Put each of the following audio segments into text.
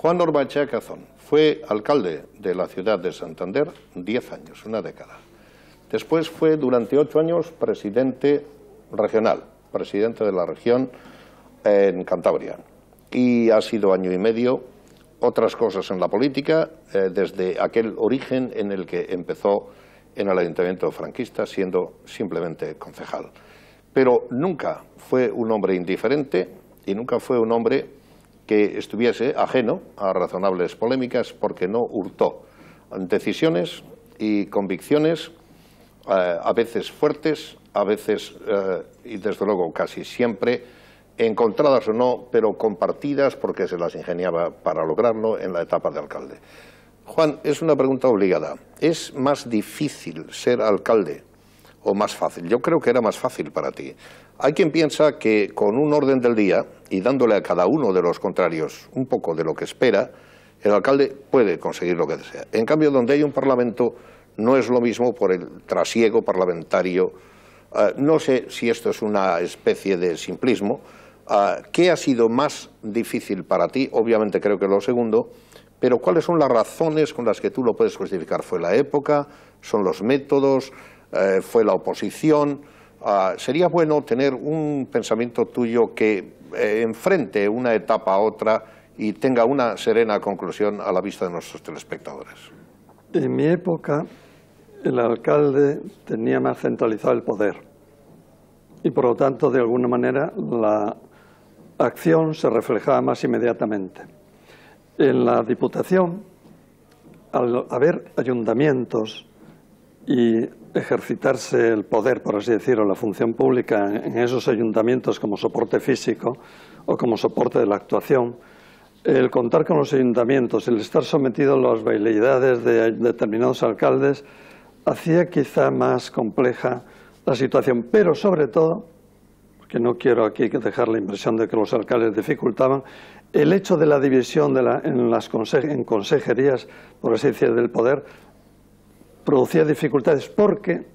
Juan Orbacha Cazón fue alcalde de la ciudad de Santander 10 años, una década. Después fue durante ocho años presidente regional, presidente de la región en Cantabria. Y ha sido año y medio otras cosas en la política eh, desde aquel origen en el que empezó en el ayuntamiento franquista siendo simplemente concejal. Pero nunca fue un hombre indiferente y nunca fue un hombre que estuviese ajeno a razonables polémicas porque no hurtó decisiones y convicciones eh, a veces fuertes, a veces eh, y desde luego casi siempre encontradas o no, pero compartidas porque se las ingeniaba para lograrlo en la etapa de alcalde. Juan, es una pregunta obligada. ¿Es más difícil ser alcalde o más fácil? Yo creo que era más fácil para ti. Hay quien piensa que con un orden del día y dándole a cada uno de los contrarios un poco de lo que espera, el alcalde puede conseguir lo que desea. En cambio, donde hay un parlamento no es lo mismo por el trasiego parlamentario. Ah, no sé si esto es una especie de simplismo. Ah, ¿Qué ha sido más difícil para ti? Obviamente creo que lo segundo, pero ¿cuáles son las razones con las que tú lo puedes justificar? ¿Fue la época? ¿Son los métodos? Eh, ¿Fue la oposición? Ah, sería bueno tener un pensamiento tuyo que eh, enfrente una etapa a otra y tenga una serena conclusión a la vista de nuestros telespectadores. En mi época el alcalde tenía más centralizado el poder y por lo tanto de alguna manera la acción se reflejaba más inmediatamente. En la Diputación, al haber ayuntamientos y ejercitarse el poder, por así decirlo, la función pública en esos ayuntamientos como soporte físico o como soporte de la actuación, el contar con los ayuntamientos, el estar sometido a las veleidades de determinados alcaldes, hacía quizá más compleja la situación, pero sobre todo, que no quiero aquí dejar la impresión de que los alcaldes dificultaban, el hecho de la división en, las en consejerías, por así decir, del poder, producía dificultades porque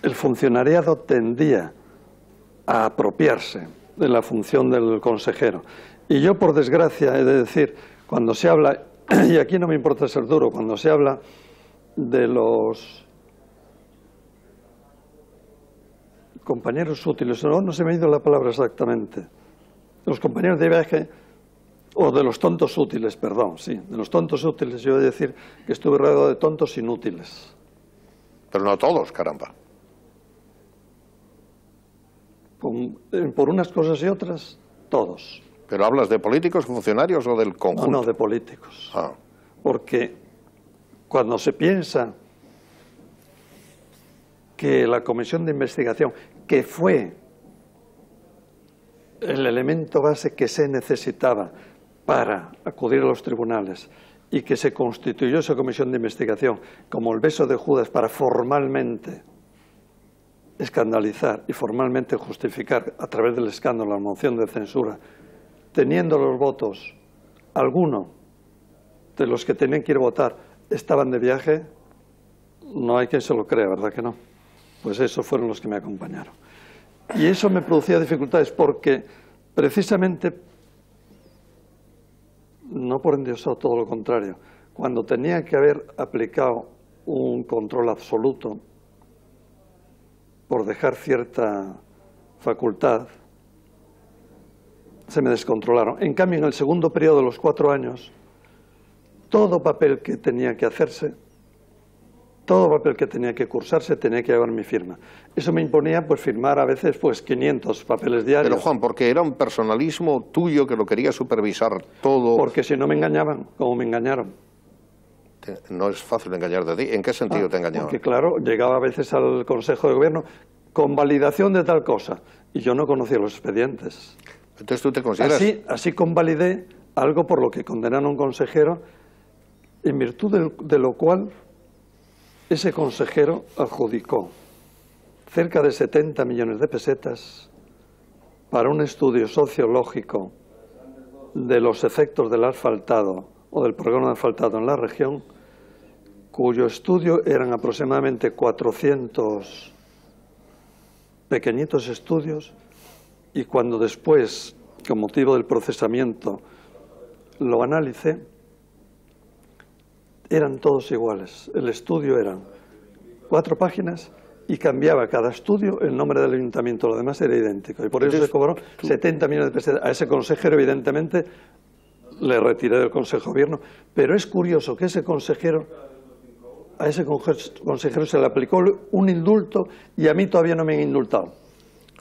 el funcionariado tendía a apropiarse de la función del consejero. Y yo, por desgracia, he de decir, cuando se habla, y aquí no me importa ser duro, cuando se habla de los compañeros útiles, no, no se me ha ido la palabra exactamente, los compañeros de viaje, o de los tontos útiles, perdón, sí, de los tontos útiles, yo voy a decir que estuve rodeado de tontos inútiles. Pero no todos, caramba. Eh, por unas cosas y otras, todos. ¿Pero hablas de políticos, funcionarios o del conjunto? No, no, de políticos. Ah. Porque cuando se piensa que la comisión de investigación, que fue el elemento base que se necesitaba para acudir a los tribunales y que se constituyó esa comisión de investigación como el beso de Judas para formalmente escandalizar y formalmente justificar a través del escándalo la moción de censura, teniendo los votos, alguno de los que tenían que ir a votar estaban de viaje, no hay quien se lo crea, ¿verdad que no? Pues esos fueron los que me acompañaron. Y eso me producía dificultades porque precisamente, no por endiosado todo lo contrario, cuando tenía que haber aplicado un control absoluto por dejar cierta facultad, se me descontrolaron. En cambio, en el segundo periodo de los cuatro años, todo papel que tenía que hacerse, todo papel que tenía que cursarse tenía que llevar mi firma. Eso me imponía pues firmar a veces pues 500 papeles diarios. Pero Juan, porque era un personalismo tuyo que lo quería supervisar todo. Porque si no me engañaban, como me engañaron. No es fácil engañar de ti. ¿En qué sentido ah, te engañaban? Porque claro, llegaba a veces al Consejo de Gobierno con validación de tal cosa y yo no conocía los expedientes. Entonces tú te consideras... Así, así convalidé algo por lo que condenaron a un consejero en virtud de lo cual ese consejero adjudicó cerca de 70 millones de pesetas para un estudio sociológico de los efectos del asfaltado o del programa de asfaltado en la región, cuyo estudio eran aproximadamente 400 pequeñitos estudios y cuando después, con motivo del procesamiento, lo analicé, eran todos iguales. El estudio eran cuatro páginas y cambiaba cada estudio el nombre del ayuntamiento, lo demás era idéntico. Y por eso se cobró 70 millones de pesetas. A ese consejero, evidentemente, le retiré del Consejo de Gobierno. Pero es curioso que ese consejero, a ese consejero se le aplicó un indulto y a mí todavía no me han indultado.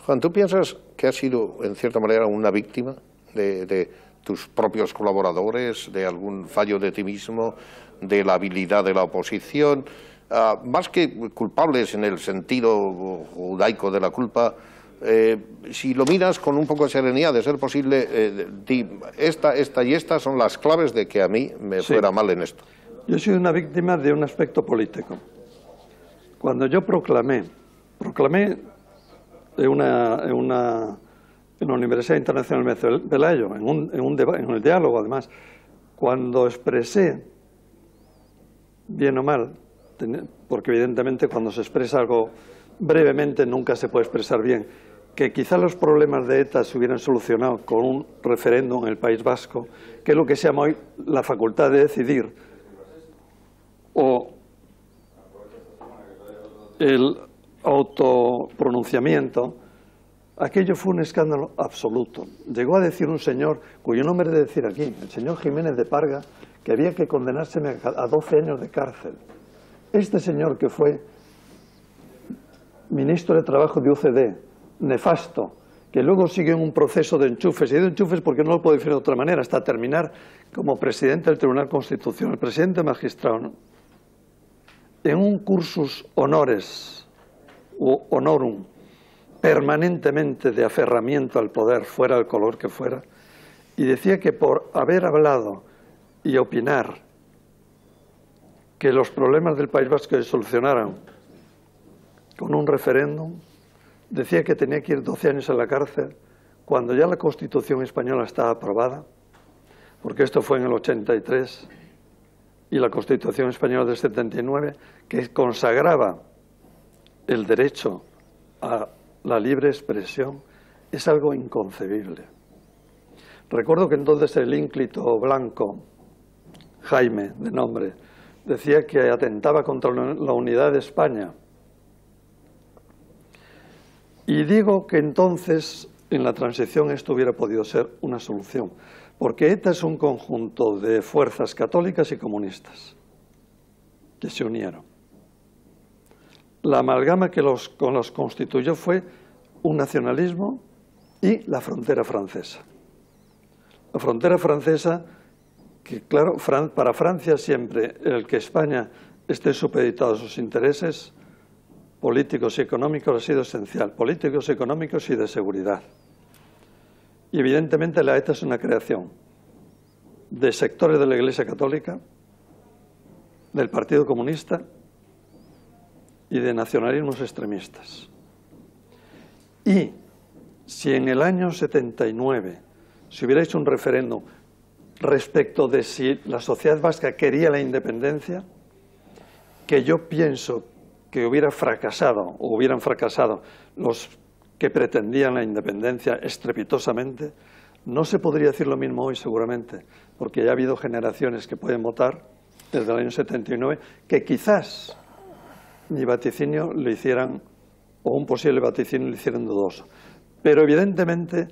Juan, ¿tú piensas que ha sido, en cierta manera, una víctima de, tus propios colaboradores, de algún fallo de ti mismo, de la habilidad de la oposición? Ah, más que culpables en el sentido judaico de la culpa, eh, si lo miras con un poco de serenidad, de ser posible, eh, esta, esta y esta son las claves de que a mí me fuera mal en esto. Yo soy una víctima de un aspecto político. Cuando yo proclamé, proclamé en una, en una, en la Universidad Internacional de Pelayo, en, un, en, un en el diálogo además, cuando expresé, bien o mal, porque evidentemente cuando se expresa algo brevemente nunca se puede expresar bien, que quizá los problemas de ETA se hubieran solucionado con un referéndum en el País Vasco, que es lo que se llama hoy la facultad de decidir, o el autopronunciamiento, aquello fue un escándalo absoluto. Llegó a decir un señor, cuyo nombre de decir aquí, el señor Jiménez de Parga, que había que condenárseme a 12 años de cárcel. Este señor que fue ministro de Trabajo de UCD, nefasto, que luego siguió en un proceso de enchufes, y de enchufes porque no lo puedo decir de otra manera, hasta terminar como presidente del Tribunal Constitucional, presidente magistrado, en un cursus honores o honorum permanentemente de aferramiento al poder, fuera el color que fuera, y decía que por haber hablado y opinar que los problemas del País Vasco se solucionaran con un referéndum, decía que tenía que ir 12 años a la cárcel cuando ya la Constitución española estaba aprobada, porque esto fue en el 83, y la Constitución española del 79, que consagraba el derecho a la libre expresión, es algo inconcebible. Recuerdo que entonces el ínclito blanco, Jaime, de nombre, decía que atentaba contra la unidad de España. Y digo que entonces en la transición esto hubiera podido ser una solución, porque ETA es un conjunto de fuerzas católicas y comunistas que se unieron. La amalgama que los, con los constituyó fue un nacionalismo y la frontera francesa. La frontera francesa que, claro, para Francia siempre el que España esté supeditado a sus intereses políticos y económicos ha sido esencial, políticos, económicos y de seguridad. Y evidentemente la ETA es una creación de sectores de la Iglesia Católica, del Partido Comunista y de nacionalismos extremistas. Y si en el año 79 se hubiera hecho un referéndum respecto de si la sociedad vasca quería la independencia, que yo pienso que hubiera fracasado o hubieran fracasado los que pretendían la independencia estrepitosamente, no se podría decir lo mismo hoy seguramente, porque ya ha habido generaciones que pueden votar desde el año 79 que quizás mi vaticinio lo hicieran, o un posible vaticinio lo hicieran dudoso. Pero evidentemente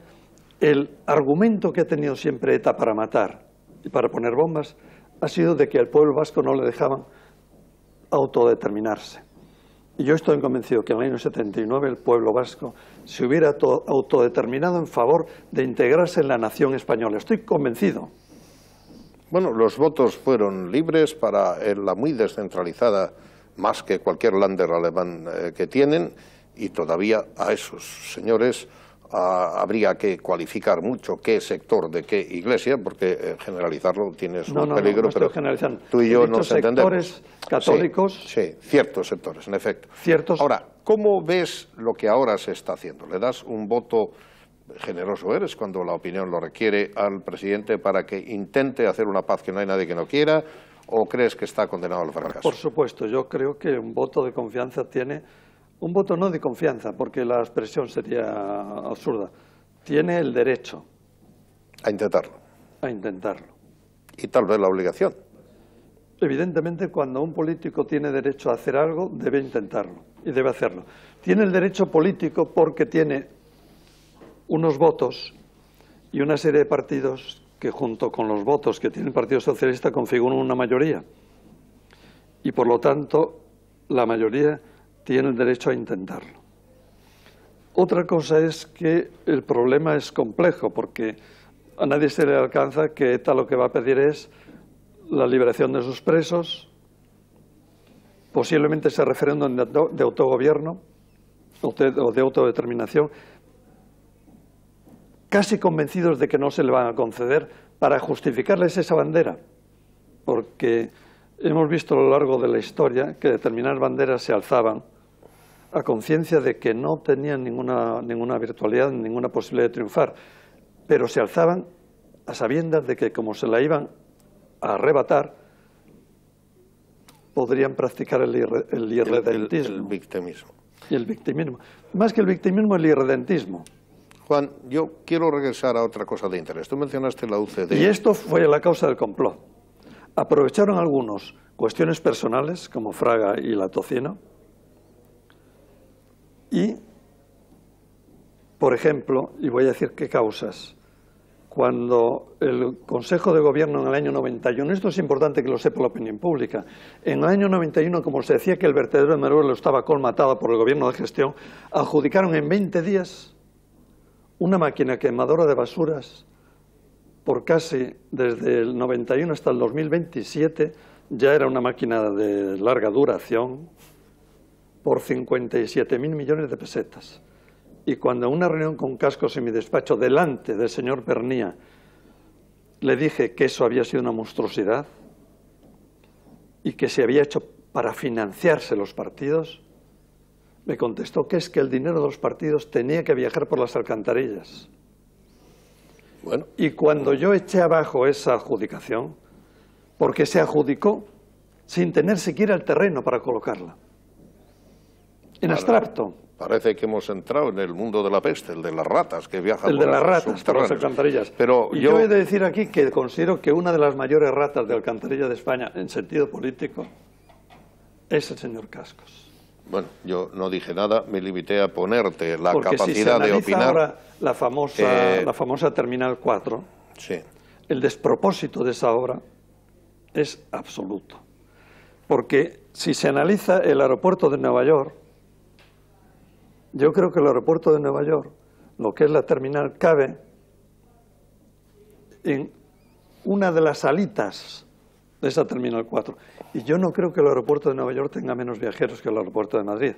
el argumento que ha tenido siempre ETA para matar y para poner bombas ha sido de que al pueblo vasco no le dejaban autodeterminarse. Y yo estoy convencido que en el año 79 el pueblo vasco se hubiera autodeterminado en favor de integrarse en la nación española. Estoy convencido. Bueno, los votos fueron libres para la muy descentralizada, más que cualquier lander alemán eh, que tienen, y todavía a esos señores habría que cualificar mucho qué sector de qué iglesia, porque eh, generalizarlo tiene su peligro, pero tú y yo nos entendemos. sectores católicos. Sí, ciertos sectores, en efecto. Ciertos. Ahora, ¿cómo ves lo que ahora se está haciendo? ¿Le das un voto generoso eres cuando la opinión lo requiere al presidente para que intente hacer una paz que no hay nadie que no quiera? ¿O crees que está condenado al fracaso? Por supuesto, yo creo que un voto de confianza tiene un voto no de confianza, porque la expresión sería absurda. Tiene el derecho. A intentarlo. A intentarlo. Y tal vez la obligación. Evidentemente, cuando un político tiene derecho a hacer algo, debe intentarlo y debe hacerlo. Tiene el derecho político porque tiene unos votos y una serie de partidos que junto con los votos que tiene el Partido Socialista configuran una mayoría. Y por lo tanto, la mayoría tiene el derecho a intentarlo. Otra cosa es que el problema es complejo porque a nadie se le alcanza que ETA lo que va a pedir es la liberación de sus presos, posiblemente ese referéndum de autogobierno o de autodeterminación, casi convencidos de que no se le van a conceder para justificarles esa bandera, porque hemos visto a lo largo de la historia que determinadas banderas se alzaban a conciencia de que no tenían ninguna, ninguna virtualidad, ninguna posibilidad de triunfar, pero se alzaban a sabiendas de que como se la iban a arrebatar, podrían practicar el, irredentismo. El, victimismo. Y el victimismo. Más que el victimismo, el irredentismo. Juan, yo quiero regresar a otra cosa de interés. Tú mencionaste la UCD. Y esto fue la causa del complot. Aprovecharon algunos cuestiones personales, como Fraga y la Tocino, y, por ejemplo, y voy a decir qué causas, cuando el Consejo de Gobierno en el año 91, esto es importante que lo sepa la opinión pública, en el año 91, como se decía que el vertedero de Maruelo estaba colmatado por el Gobierno de gestión, adjudicaron en 20 días una máquina quemadora de basuras por casi desde el 91 hasta el 2027, ya era una máquina de larga duración, por 57.000 millones de pesetas. Y cuando en una reunión con cascos en mi despacho, delante del señor Pernía, le dije que eso había sido una monstruosidad y que se había hecho para financiarse los partidos, me contestó que es que el dinero de los partidos tenía que viajar por las alcantarillas. Bueno. Y cuando yo eché abajo esa adjudicación, porque se adjudicó sin tener siquiera el terreno para colocarla, en abstracto, Parece que hemos entrado en el mundo de la peste, el de las ratas que viajan el de las ratas por las alcantarillas. Pero y yo... he de decir aquí que considero que una de las mayores ratas de alcantarilla de España, en sentido político, es el señor Cascos. Bueno, yo no dije nada, me limité a ponerte la capacidad de opinar. Ahora la famosa, la famosa Terminal 4, sí. el despropósito de esa obra es absoluto. Porque si se analiza el aeropuerto de Nueva York, yo creo que el aeropuerto de Nueva York, lo que es la terminal, cabe en una de las salitas de esa terminal 4. Y yo no creo que el aeropuerto de Nueva York tenga menos viajeros que el aeropuerto de Madrid.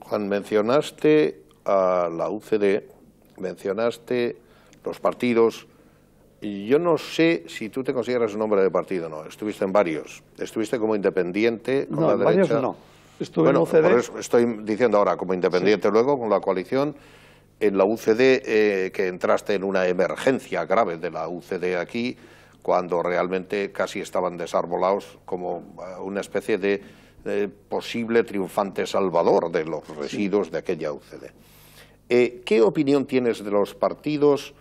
Juan, mencionaste a la UCD, mencionaste los partidos, y yo no sé si tú te consideras un hombre de partido o no. Estuviste en varios. Estuviste como independiente con no, la derecha. Varios no bueno, Por eso estoy diciendo ahora, como independiente luego, con la coalición, en la UCD, eh, que entraste en una emergencia grave de la UCD aquí, cuando realmente casi estaban desarbolados como eh, una especie de, posible triunfante salvador de los residuos de aquella UCD. Eh, ¿Qué opinión tienes de los partidos?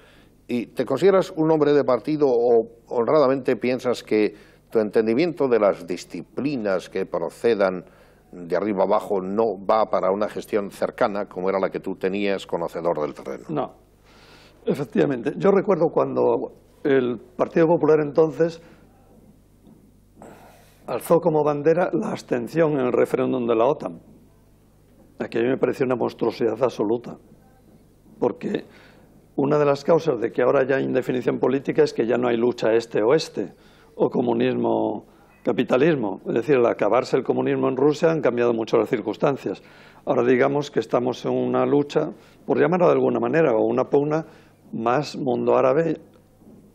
¿Y ¿Te consideras un hombre de partido o honradamente piensas que tu entendimiento de las disciplinas que procedan de arriba abajo no va para una gestión cercana como era la que tú tenías conocedor del terreno. No, efectivamente. Yo recuerdo cuando el Partido Popular entonces alzó como bandera la abstención en el referéndum de la OTAN. Aquí a mí me pareció una monstruosidad absoluta, porque una de las causas de que ahora ya hay indefinición política es que ya no hay lucha este-oeste o comunismo capitalismo. Es decir, al acabarse el comunismo en Rusia han cambiado mucho las circunstancias. Ahora digamos que estamos en una lucha, por llamarlo de alguna manera, o una pugna más mundo árabe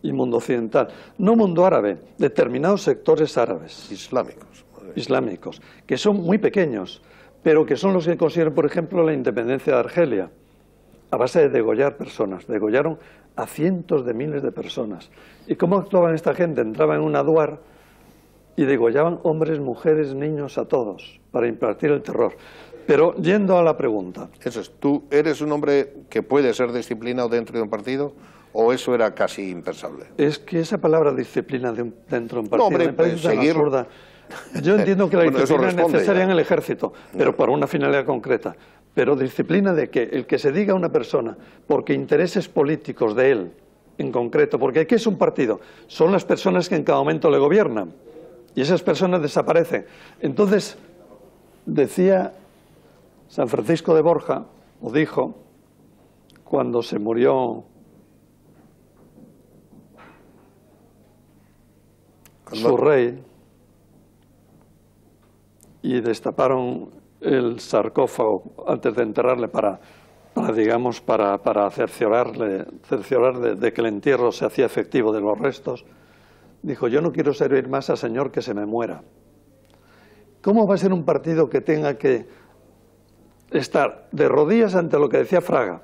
y mundo occidental. No mundo árabe, determinados sectores árabes. Islámicos. Islámicos, que son muy pequeños, pero que son los que consideran, por ejemplo, la independencia de Argelia, a base de degollar personas. Degollaron a cientos de miles de personas. ¿Y cómo actuaban esta gente? Entraban en un aduar y degollaban hombres, mujeres, niños, a todos, para impartir el terror. Pero yendo a la pregunta. Eso es, ¿tú eres un hombre que puede ser disciplinado dentro de un partido ¿O eso era casi impensable? Es que esa palabra disciplina de dentro de un partido me parece tan absurda. Yo entiendo que la disciplina es necesaria en el ejército, pero para una finalidad concreta. Pero disciplina de que el que se diga a una persona, porque intereses políticos de él, en concreto, porque aquí es un partido, son las personas que en cada momento le gobiernan y esas personas desaparecen. Entonces, decía San Francisco de Borja, o dijo, cuando se murió su rey y destaparon el sarcófago antes de enterrarle para, para digamos, para, para cerciorarle, cerciorar de, que el entierro se hacía efectivo de los restos, dijo, yo no quiero servir más al Señor que se me muera. ¿Cómo va a ser un partido que tenga que estar de rodillas ante lo que decía Fraga,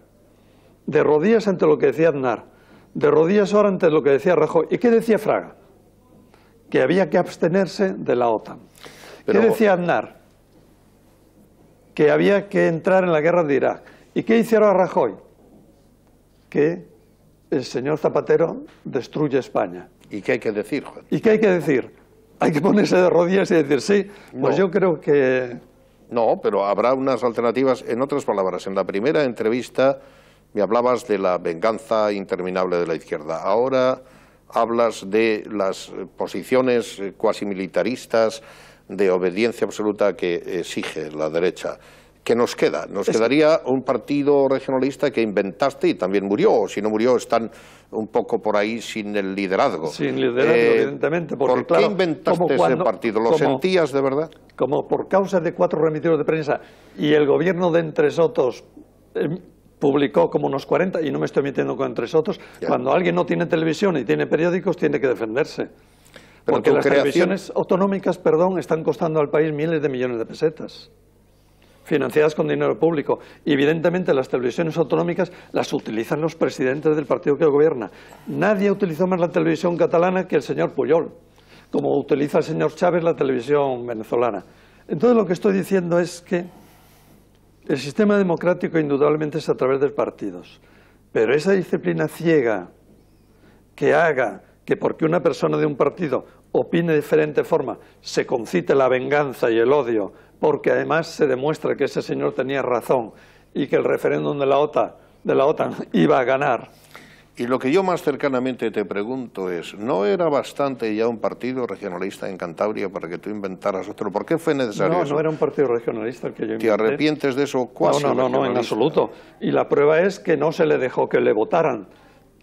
de rodillas ante lo que decía Aznar, de rodillas ahora ante lo que decía Rajoy? ¿Y qué decía Fraga? Que había que abstenerse de la OTAN. ¿Qué decía Aznar? Que había que entrar en la guerra de Irak. ¿Y qué hicieron a Rajoy? Que el señor Zapatero destruye España. ¿Y qué hay que decir, Juan? ¿Y qué hay que decir? Hay que ponerse de rodillas y decir, sí, pues yo creo que... No, pero habrá unas alternativas. En otras palabras, en la primera entrevista me hablabas de la venganza interminable de la izquierda. Ahora hablas de las posiciones cuasi militaristas de obediencia absoluta que exige la derecha. ¿Qué nos queda? Nos quedaría un partido regionalista que inventaste y también murió, o si no murió están un poco por ahí sin el liderazgo. Sin liderazgo, eh, evidentemente. ¿Por qué inventaste ese partido? ¿Lo sentías de verdad? Como por causa de cuatro remitidos de prensa y el gobierno de Entre Sotos eh, publicó como unos 40, y no me estoy metiendo con Entre Sotos, cuando alguien no tiene televisión y tiene periódicos tiene que defenderse. Porque las televisiones autonómicas, perdón, están costando al país miles de millones de pesetas financiadas con dinero público. Y evidentemente las televisiones autonómicas las utilizan los presidentes del partido que gobierna. Nadie utilizó más la televisión catalana que el señor Puyol, como utiliza el señor Chávez la televisión venezolana. Entonces lo que estoy diciendo es que el sistema democrático indudablemente es a través de partidos, pero esa disciplina ciega que haga que porque una persona de un partido opine de diferente forma se concite la venganza y el odio, porque además se demuestra que ese señor tenía razón y que el referéndum de la OTAN, de la OTAN iba a ganar. Y lo que yo más cercanamente te pregunto es, ¿no era bastante ya un partido regionalista en Cantabria para que tú inventaras otro? ¿Por qué fue necesario No, eso? no era un partido regionalista el que yo inventé. ¿Te arrepientes de eso? No, no, no, en absoluto. Y la prueba es que no se le dejó que le votaran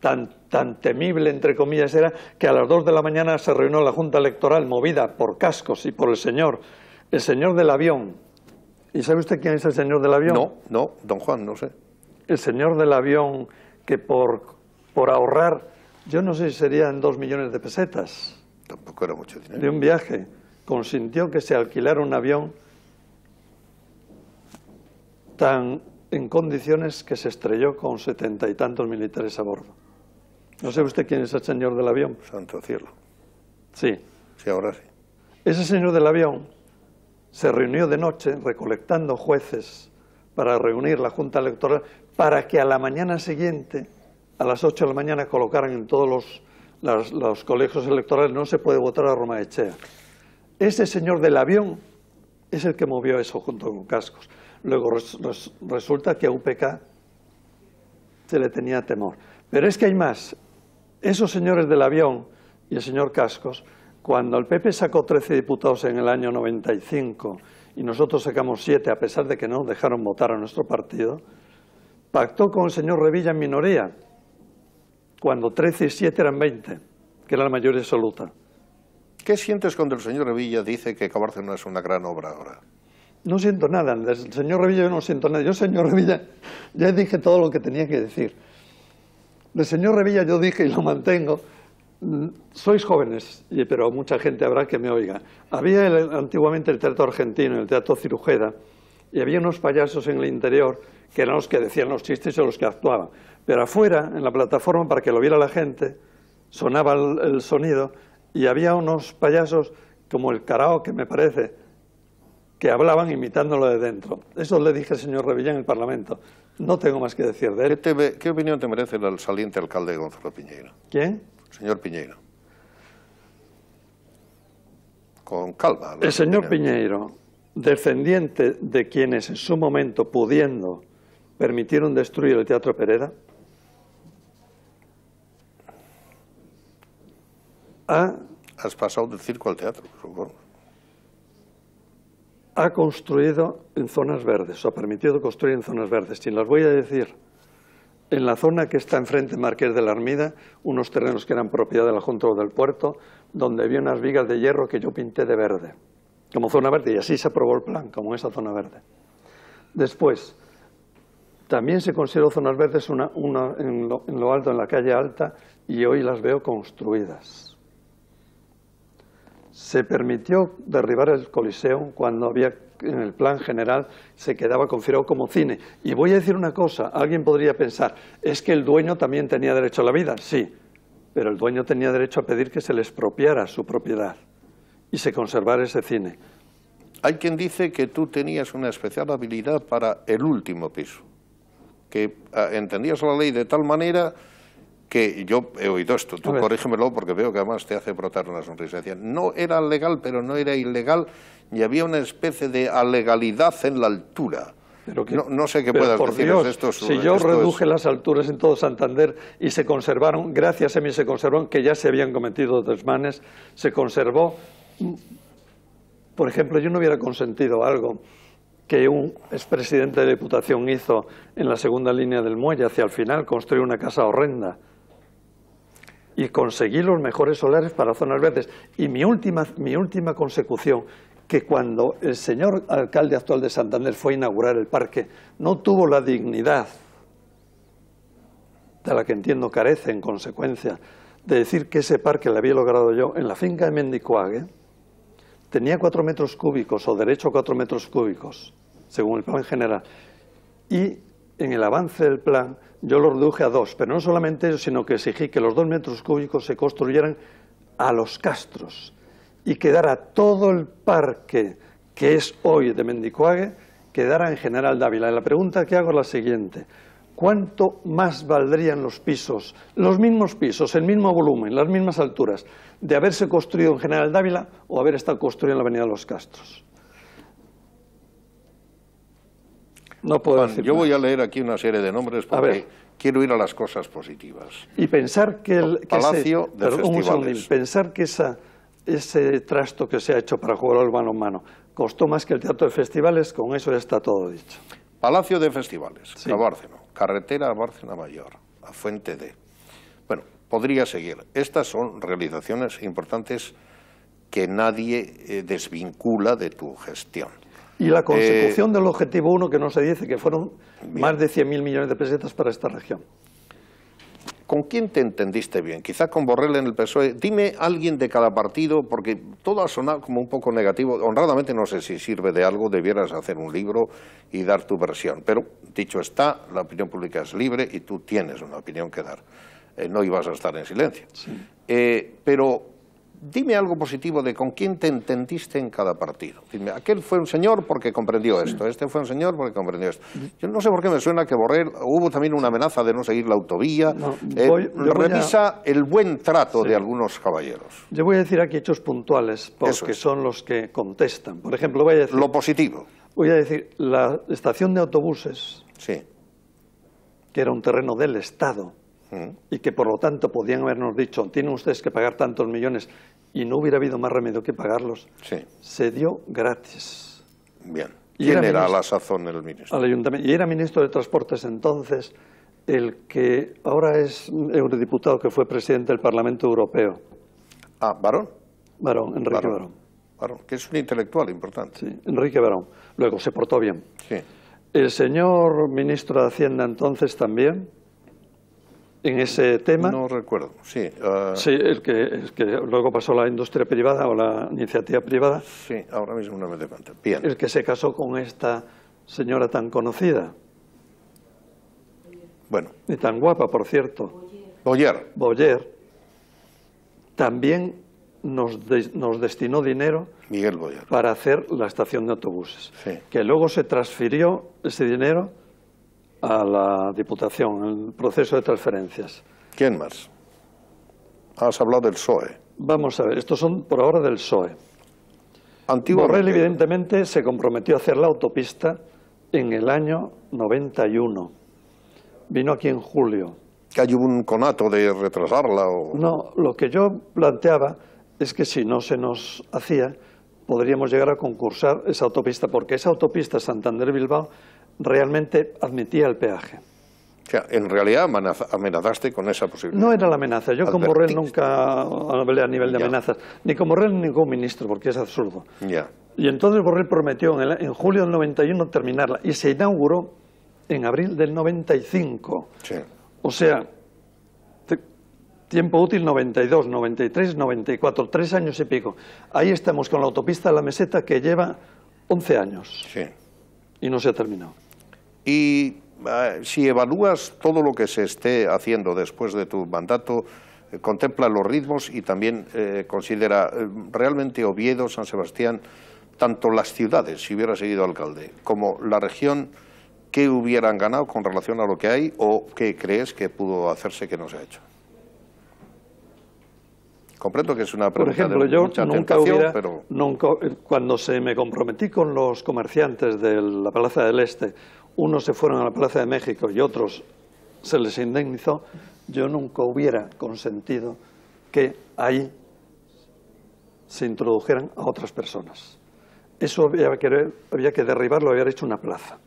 tan, tan temible, entre comillas, era que a las dos de la mañana se reunió la Junta Electoral movida por cascos y por el señor, el señor del avión. ¿Y sabe usted quién es el señor del avión? No, no, don Juan, no sé. El señor del avión que por, por ahorrar, yo no sé si serían dos millones de pesetas. Tampoco era mucho dinero. De un viaje, consintió que se alquilara un avión tan en condiciones que se estrelló con setenta y tantos militares a bordo. ¿No sabe usted quién es el señor del avión? Santo cielo. Sí. Sí, ahora sí. Ese señor del avión se reunió de noche recolectando jueces para reunir la Junta Electoral para que a la mañana siguiente, a las ocho de la mañana, colocaran en todos los, los colegios electorales no se puede votar a Roma Echea. Ese señor del avión es el que movió eso junto con Cascos. Luego resulta que a UPK se le tenía temor. Pero es que hay más esos señores del avión y el señor Cascos, cuando el PP sacó 13 diputados en el año 95 y nosotros sacamos 7, a pesar de que no dejaron votar a nuestro partido, pactó con el señor Revilla en minoría, cuando 13 y 7 eran 20, que era la mayoría absoluta. ¿Qué sientes cuando el señor Revilla dice que no es una gran obra ahora? No siento nada, del señor Revilla yo no siento nada. Yo, señor Revilla, ya dije todo lo que tenía que decir. El señor Revilla yo dije y lo mantengo, mm, sois jóvenes, pero mucha gente habrá que me oiga. Había antiguamente el teatro argentino, el teatro cirujeda, y había unos payasos en el interior que eran los que decían los chistes o los que actuaban. Pero afuera, en la plataforma, para que lo viera la gente, sonaba el, sonido y había unos payasos como el karaoke, me parece, que hablaban imitándolo de dentro. Eso le dije al señor Revilla en el Parlamento. No tengo más que decir de él. ¿Qué, opinión te merece el saliente alcalde Gonzalo Piñeiro? ¿Quién? Señor Piñeiro. Con calma. El señor Piñeiro, descendiente de quienes en su momento, pudiendo, permitieron destruir el Teatro Pereda, ha... Has pasado del circo al teatro, supongo ha construido en zonas verdes, o ha permitido construir en zonas verdes. Y las voy a decir. En la zona que está enfrente Marqués de la Armida, unos terrenos que eran propiedad de la Junta del Puerto, donde había unas vigas de hierro que yo pinté de verde, como zona verde, y así se aprobó el plan, como esa zona verde. Después, también se consideró zonas verdes una, en, lo, en lo alto, en la calle alta, y hoy las veo construidas se permitió derribar el Coliseo cuando había en el plan general se quedaba configurado como cine. Y voy a decir una cosa, alguien podría pensar, es que el dueño también tenía derecho a la vida, sí, pero el dueño tenía derecho a pedir que se le expropiara su propiedad y se conservara ese cine. Hay quien dice que tú tenías una especial habilidad para el último piso, que ah, entendías la ley de tal manera que yo he oído esto, tú corrígemelo porque veo que además te hace brotar una sonrisa. Decía, no era legal, pero no era ilegal, y había una especie de alegalidad en la altura. Pero no, sé qué puedas decir esto. Si yo reduje las alturas en todo Santander y se conservaron, gracias a mí se conservaron, que ya se habían cometido desmanes, se conservó. Por ejemplo, yo no hubiera consentido algo que un expresidente de Diputación hizo en la segunda línea del muelle hacia el final, construir una casa horrenda y conseguí los mejores solares para zonas verdes. Y mi última, mi última consecución, que cuando el señor alcalde actual de Santander fue a inaugurar el parque, no tuvo la dignidad de la que entiendo carece en consecuencia, de decir que ese parque lo había logrado yo en la finca de Mendicuague, tenía cuatro metros cúbicos o derecho a cuatro metros cúbicos, según el plan general, y en el avance del plan yo lo reduje a dos, pero no solamente eso, sino que exigí que los dos metros cúbicos se construyeran a los castros y quedara todo el parque que es hoy de Mendicuague, quedara en General Dávila. La pregunta que hago es la siguiente. ¿Cuánto más valdrían los pisos, los mismos pisos, el mismo volumen, las mismas alturas, de haberse construido en General Dávila o haber estado construido en la Avenida de los Castros? No puedo decir yo voy a leer aquí una serie de nombres porque quiero ir a las cosas positivas. Y pensar que el Palacio de Festivales. pensar que esa, ese trasto que se ha hecho para jugar al balonmano costó más que el Teatro de Festivales, con eso ya está todo dicho. Palacio de Festivales, a Bárceno, carretera a Bárcena Mayor, a Fuente de. Bueno, podría seguir. Estas son realizaciones importantes que nadie eh, desvincula de tu gestión. Y la consecución del objetivo 1 que no se dice, que fueron más de 100.000 millones de pesetas para esta región. ¿Con quién te entendiste bien? Quizá con Borrell en el PSOE. Dime alguien de cada partido, porque todo ha sonado como un poco negativo. Honradamente no sé si sirve de algo, debieras hacer un libro y dar tu versión. Pero, dicho está, la opinión pública es libre y tú tienes una opinión que dar. Eh, no ibas a estar en silencio. Eh, pero Dime algo positivo de con quién te entendiste en cada partido. Dime, aquel fue un señor porque comprendió esto, este fue un señor porque comprendió esto. Yo no sé por qué me suena que Borrell hubo también una amenaza de no seguir la autovía. Eh, revisa el buen trato de algunos caballeros. Yo voy a decir aquí hechos puntuales porque son los que contestan. Por ejemplo, voy a decir... Lo positivo. Voy a decir, la estación de autobuses, sí. que era un terreno del Estado, y que por lo tanto podían habernos dicho, tienen ustedes que pagar tantos millones y no hubiera habido más remedio que pagarlos, se dio gratis. Bien. ¿Quién era, a la sazón el ministro? Al ayuntamiento. Y era ministro de Transportes entonces el que ahora es eurodiputado que fue presidente del Parlamento Europeo. Ah, ¿Barón? Barón, Enrique Barón. Barón. que es un intelectual importante. Sí, Enrique Barón. Luego se portó bien. Sí. El señor ministro de Hacienda entonces también, en ese tema. No recuerdo, sí. Ah, sí, el que, el que luego pasó la industria privada o la iniciativa privada. Sí, ahora mismo no me doy cuenta. Bien. El que se casó con esta señora tan conocida. Bueno. Y tan guapa, por cierto. Boyer. Boyer. También nos, nos destinó dinero Miguel Boyer. para hacer la estación de autobuses. Sí. Que luego se transfirió ese dinero a la Diputación, el proceso de transferencias. ¿Quién más? Has hablado del PSOE. Vamos a ver, estos son por ahora del PSOE. Antiguamente, Borrell, evidentemente, se comprometió a hacer la autopista en el año 91. Vino aquí en julio. que hay un conato de retrasarla o... No, lo que yo planteaba es que si no se nos hacía, podríamos llegar a concursar esa autopista, porque esa autopista Santander-Bilbao realmente admitía el peaje. O sea, en realidad amenaza- amenazaste con esa posibilidad. No era la amenaza. Yo con Borrell nunca hablé a nivel de Ya. amenazas, ni con Borrell ni con ministro, porque es absurdo. Ya. Y entonces Borrell prometió en, el- en julio del 91 terminarla y se inauguró en abril del 95. Sí. O sea, tiempo útil 92, 93, 94, tres años y pico. Ahí estamos con la autopista de la meseta que lleva 11 años Sí. y no se ha terminado. Y eh, si evalúas todo lo que se esté haciendo después de tu mandato, eh, contempla los ritmos y también eh, considera eh, realmente Oviedo, San Sebastián, tanto las ciudades, si hubiera seguido alcalde, como la región, ¿qué hubieran ganado con relación a lo que hay o qué crees que pudo hacerse que no se ha hecho? Comprendo que es una Por pregunta ejemplo, de yo mucha nunca hubiera, pero nunca- cuando se me comprometí con los comerciantes de la Plaza del Este, unos se fueron a la Plaza de México y otros se les indemnizó, yo nunca hubiera consentido que ahí se introdujeran a otras personas. Eso había que, había que derribarlo, había hecho una plaza.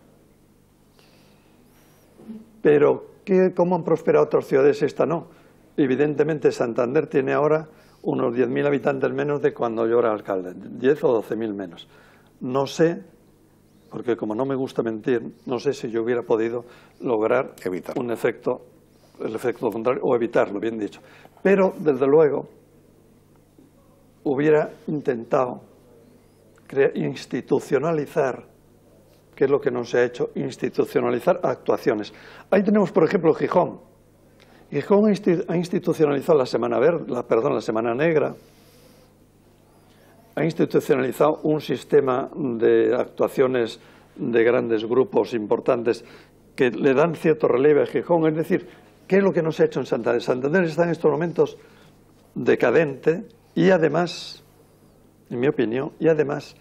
Pero, ¿qué, ¿cómo han prosperado otras ciudades esta no? Evidentemente, Santander tiene ahora unos 10.000 habitantes menos de cuando yo era alcalde, 10 o 12.000 menos. No sé, porque como no me gusta mentir, no sé si yo hubiera podido lograr Evitar. un efecto, el efecto contrario, o evitarlo, bien dicho. Pero, desde luego, hubiera intentado institucionalizar, que es lo que no se ha hecho, institucionalizar actuaciones. Ahí tenemos, por ejemplo, Gijón. Gijón ha institucionalizado la Semana Verde, la, perdón, la Semana Negra, ha institucionalizado un sistema de actuaciones de grandes grupos importantes que le dan cierto relieve a Gijón. Es decir, ¿qué es lo que no se ha hecho en Santander? Santander está en estos momentos decadente y además, en mi opinión, y además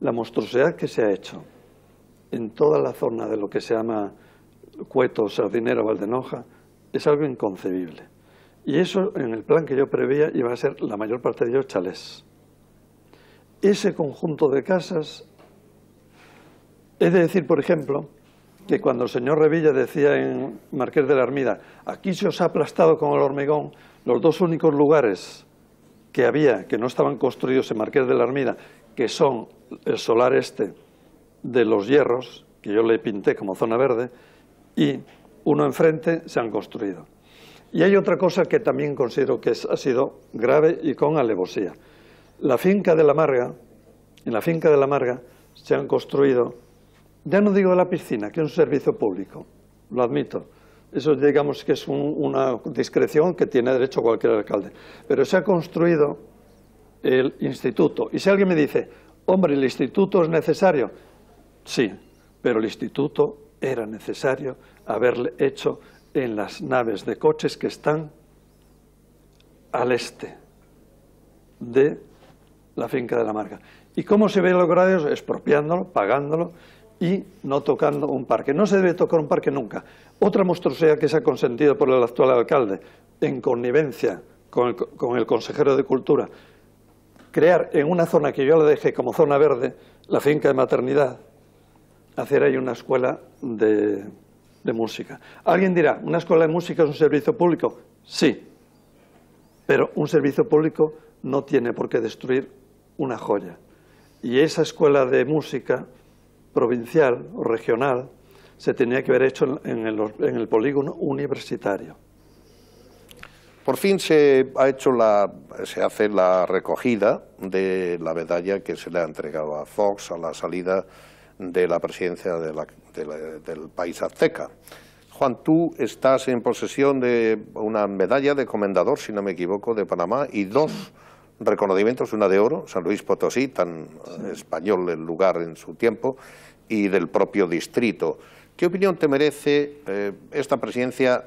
la monstruosidad que se ha hecho en toda la zona de lo que se llama Cueto, Sardinero, Valdenoja, es algo inconcebible. Y eso, en el plan que yo preveía, iba a ser la mayor parte de ellos chalés. Ese conjunto de casas, he de decir, por ejemplo, que cuando el señor Revilla decía en Marqués de la Armida, aquí se os ha aplastado con el hormigón, los dos únicos lugares que había, que no estaban construidos en Marqués de la Armida, que son el solar este de los hierros, que yo le pinté como zona verde, y uno enfrente se han construido. Y hay otra cosa que también considero que ha sido grave y con alevosía. La finca de la Marga, en la finca de la Marga se han construido, ya no digo la piscina, que es un servicio público, lo admito. Eso digamos que es un- una discreción que tiene derecho cualquier alcalde. Pero se ha construido el instituto. Y si alguien me dice, hombre, el instituto es necesario, sí, pero el instituto era necesario haberle hecho en las naves de coches que están al este de la finca de la Marga. ¿Y cómo se ve logrado eso? Expropiándolo, pagándolo y no tocando un parque. No se debe tocar un parque nunca. Otra monstruosidad que se ha consentido por el actual alcalde, en connivencia con el, con el consejero de Cultura, crear en una zona que yo le dejé como zona verde, la finca de maternidad, hacer ahí una escuela de, de música. Alguien dirá, ¿una escuela de música es un servicio público? Sí, pero un servicio público no tiene por qué destruir una joya. Y esa escuela de música provincial o regional se tenía que haber hecho en el, en el polígono universitario. Por fin se ha hecho la, se hace la recogida de la medalla que se le ha entregado a Fox a la salida de la presidencia de la- de la- del país azteca. Juan, tú estás en posesión de una medalla de comendador, si no me equivoco, de Panamá y dos reconocimientos, una de oro, San Luis Potosí, tan español el lugar en su tiempo, y del propio distrito. ¿Qué opinión te merece eh, esta presidencia,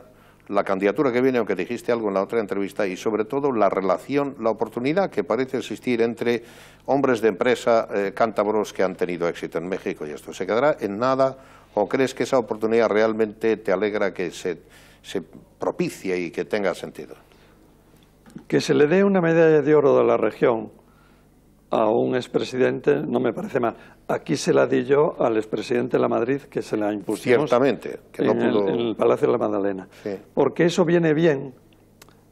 la candidatura que viene, aunque dijiste algo en la otra entrevista, y sobre todo la relación, la oportunidad que parece existir entre hombres de empresa eh, cántabros que han tenido éxito en México y esto? ¿Se quedará en nada o crees que esa oportunidad realmente te alegra que se, se propicie y que tenga sentido? Que se le dé una medalla de oro de la región a un expresidente no me parece mal. Aquí se la di yo al expresidente de la Madrid que se la impusimos Ciertamente, que no en, pudo... el, en, el, Palacio de la Magdalena. Sí. Porque eso viene bien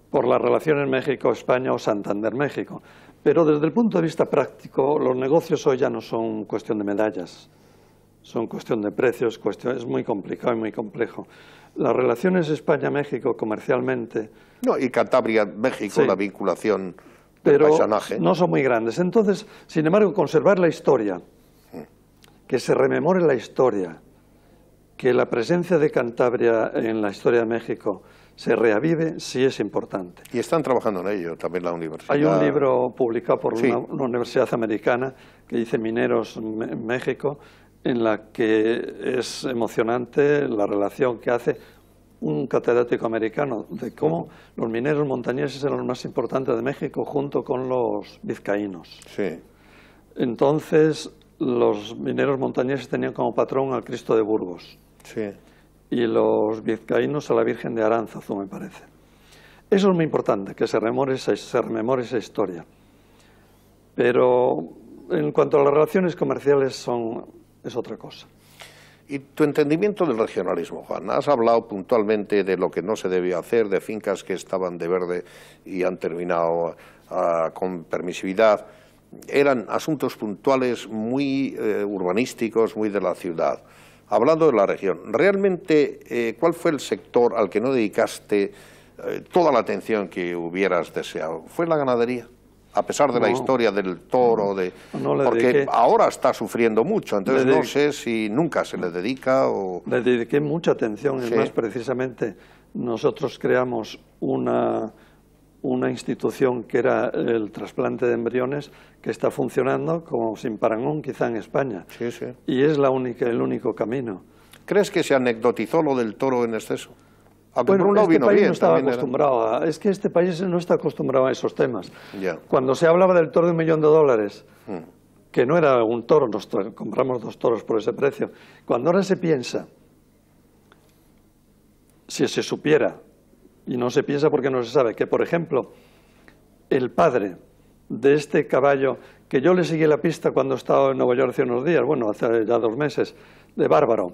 por la relación en México-España o Santander-México. Pero desde el punto de vista práctico, los negocios hoy ya no son cuestión de medallas, son cuestión de precios, cuestión, es muy complicado y muy complejo. Las relaciones España-México comercialmente... No, y Cantabria-México, Sí. la vinculación pero del paisanaje. no son muy grandes. Entonces, sin embargo, conservar la historia, que se rememore la historia, que la presencia de Cantabria en la historia de México se reavive, sí es importante. Y están trabajando en ello también la universidad. Hay un libro publicado por Sí. una, una universidad americana que dice Mineros en México, en la que es emocionante la relación que hace un catedrático americano de cómo los mineros montañeses eran los más importantes de México junto con los vizcaínos. Sí, Entonces, los mineros montañeses tenían como patrón al Cristo de Burgos sí. y los vizcaínos a la Virgen de Aránzazu, me parece. Eso es muy importante, que se rememore esa, se rememore esa historia. Pero en cuanto a las relaciones comerciales son, es otra cosa. Y tu entendimiento del regionalismo, Juan. Has hablado puntualmente de lo que no se debía hacer, de fincas que estaban de verde y han terminado ah, con permisividad. Eran asuntos puntuales muy eh, urbanísticos, muy de la ciudad. Hablando de la región, ¿realmente eh, cuál fue el sector al que no dedicaste eh, toda la atención que hubieras deseado? ¿Fue la ganadería? A pesar de la historia del toro, de... No le porque dediqué. ahora está sufriendo mucho, entonces no sé si nunca se le dedica o... Le dediqué mucha atención, es más, precisamente nosotros creamos una, una institución que era el trasplante de embriones que está funcionando como sin parangón quizá en España. Sí, sí. Y es la única, el único camino. ¿Crees que se anecdotizó lo del toro en exceso? Aunque Bueno, por un lado este vino país bien. no estaba era- acostumbrado a... Es que este país no está acostumbrado a esos temas. Ya. Cuando se hablaba del toro de un millón de dólares, Mm. que no era un toro, nos compramos dos toros por ese precio. Cuando ahora se piensa, si se supiera, y no se piensa porque no se sabe, que por ejemplo, el padre de este caballo, que yo le seguí la pista cuando estaba en Nueva York hace unos días, bueno, hace ya dos meses, de Bárbaro,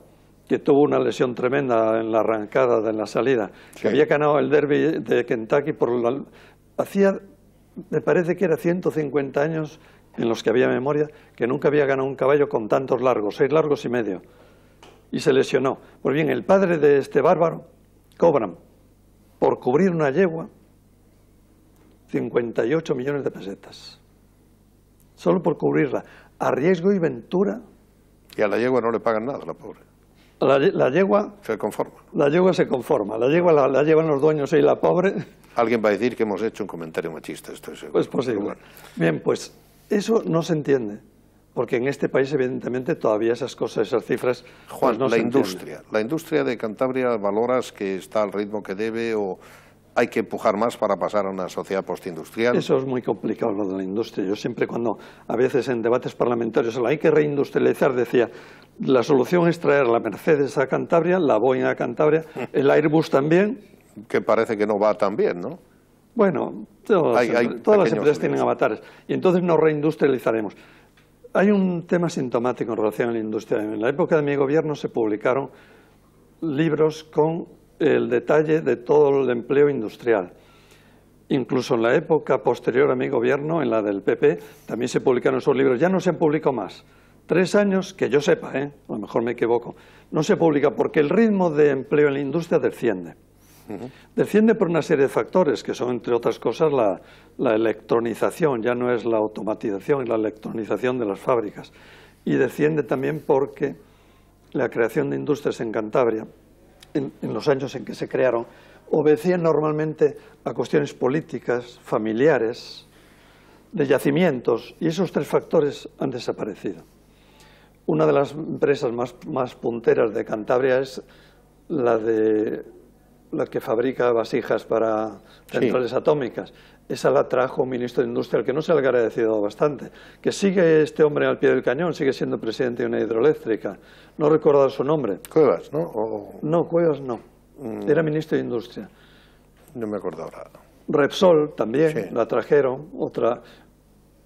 que tuvo una lesión tremenda en la arrancada de la salida, Sí. que había ganado el derby de Kentucky por la... Hacía, me parece que era 150 años en los que había memoria, que nunca había ganado un caballo con tantos largos, seis largos y medio, y se lesionó. Pues bien, el padre de este bárbaro cobran por cubrir una yegua 58 millones de pesetas. Solo por cubrirla, a riesgo y ventura. Y a la yegua no le pagan nada, la pobre. La, la yegua, Se conforma. la yegua se conforma, la yegua la, la llevan los dueños y la pobre, Alguien va a decir que hemos hecho un comentario machista, estoy seguro. pues posible. Bueno. Bien, pues eso no se entiende, porque en este país evidentemente todavía esas cosas, esas cifras, pues Juan, no la se industria. ¿La industria de Cantabria valoras que está al ritmo que debe o hay que empujar más para pasar a una sociedad postindustrial? Eso es muy complicado lo de la industria. Yo siempre cuando a veces en debates parlamentarios la hay que reindustrializar decía la solución es traer la Mercedes a Cantabria, la Boeing a Cantabria, el Airbus también. Que parece que no va tan bien, ¿no? Bueno, todas, Hay- hay todas las empresas tienen avatares y entonces nos reindustrializaremos. Hay un tema sintomático en relación a la industria. En la época de mi gobierno se publicaron libros con el detalle de todo el empleo industrial. Incluso en la época posterior a mi gobierno, en la del PP, también se publicaron esos libros. Ya no se han publicado más. Tres años, que yo sepa, ¿eh? a lo mejor me equivoco, no se publica porque el ritmo de empleo en la industria desciende. Desciende por una serie de factores, que son, entre otras cosas, la, la electronización, ya no es la automatización, es la electronización de las fábricas. Y desciende también porque la creación de industrias en Cantabria, en, los años en que se crearon, obedecían normalmente a cuestiones políticas, familiares, de yacimientos, y esos tres factores han desaparecido. una de las empresas más, más punteras de Cantabria es la de la que fabrica vasijas para centrales atómicas. Esa la trajo un ministro de Industria al que no se le ha agradecido bastante. Que sigue este hombre al pie del cañón, sigue siendo presidente de una hidroeléctrica. No recuerdo su nombre. Cuevas, ¿no? No, Cuevas no. Mm. Era ministro de Industria. No me acuerdo ahora. Repsol también la trajeron. Otra,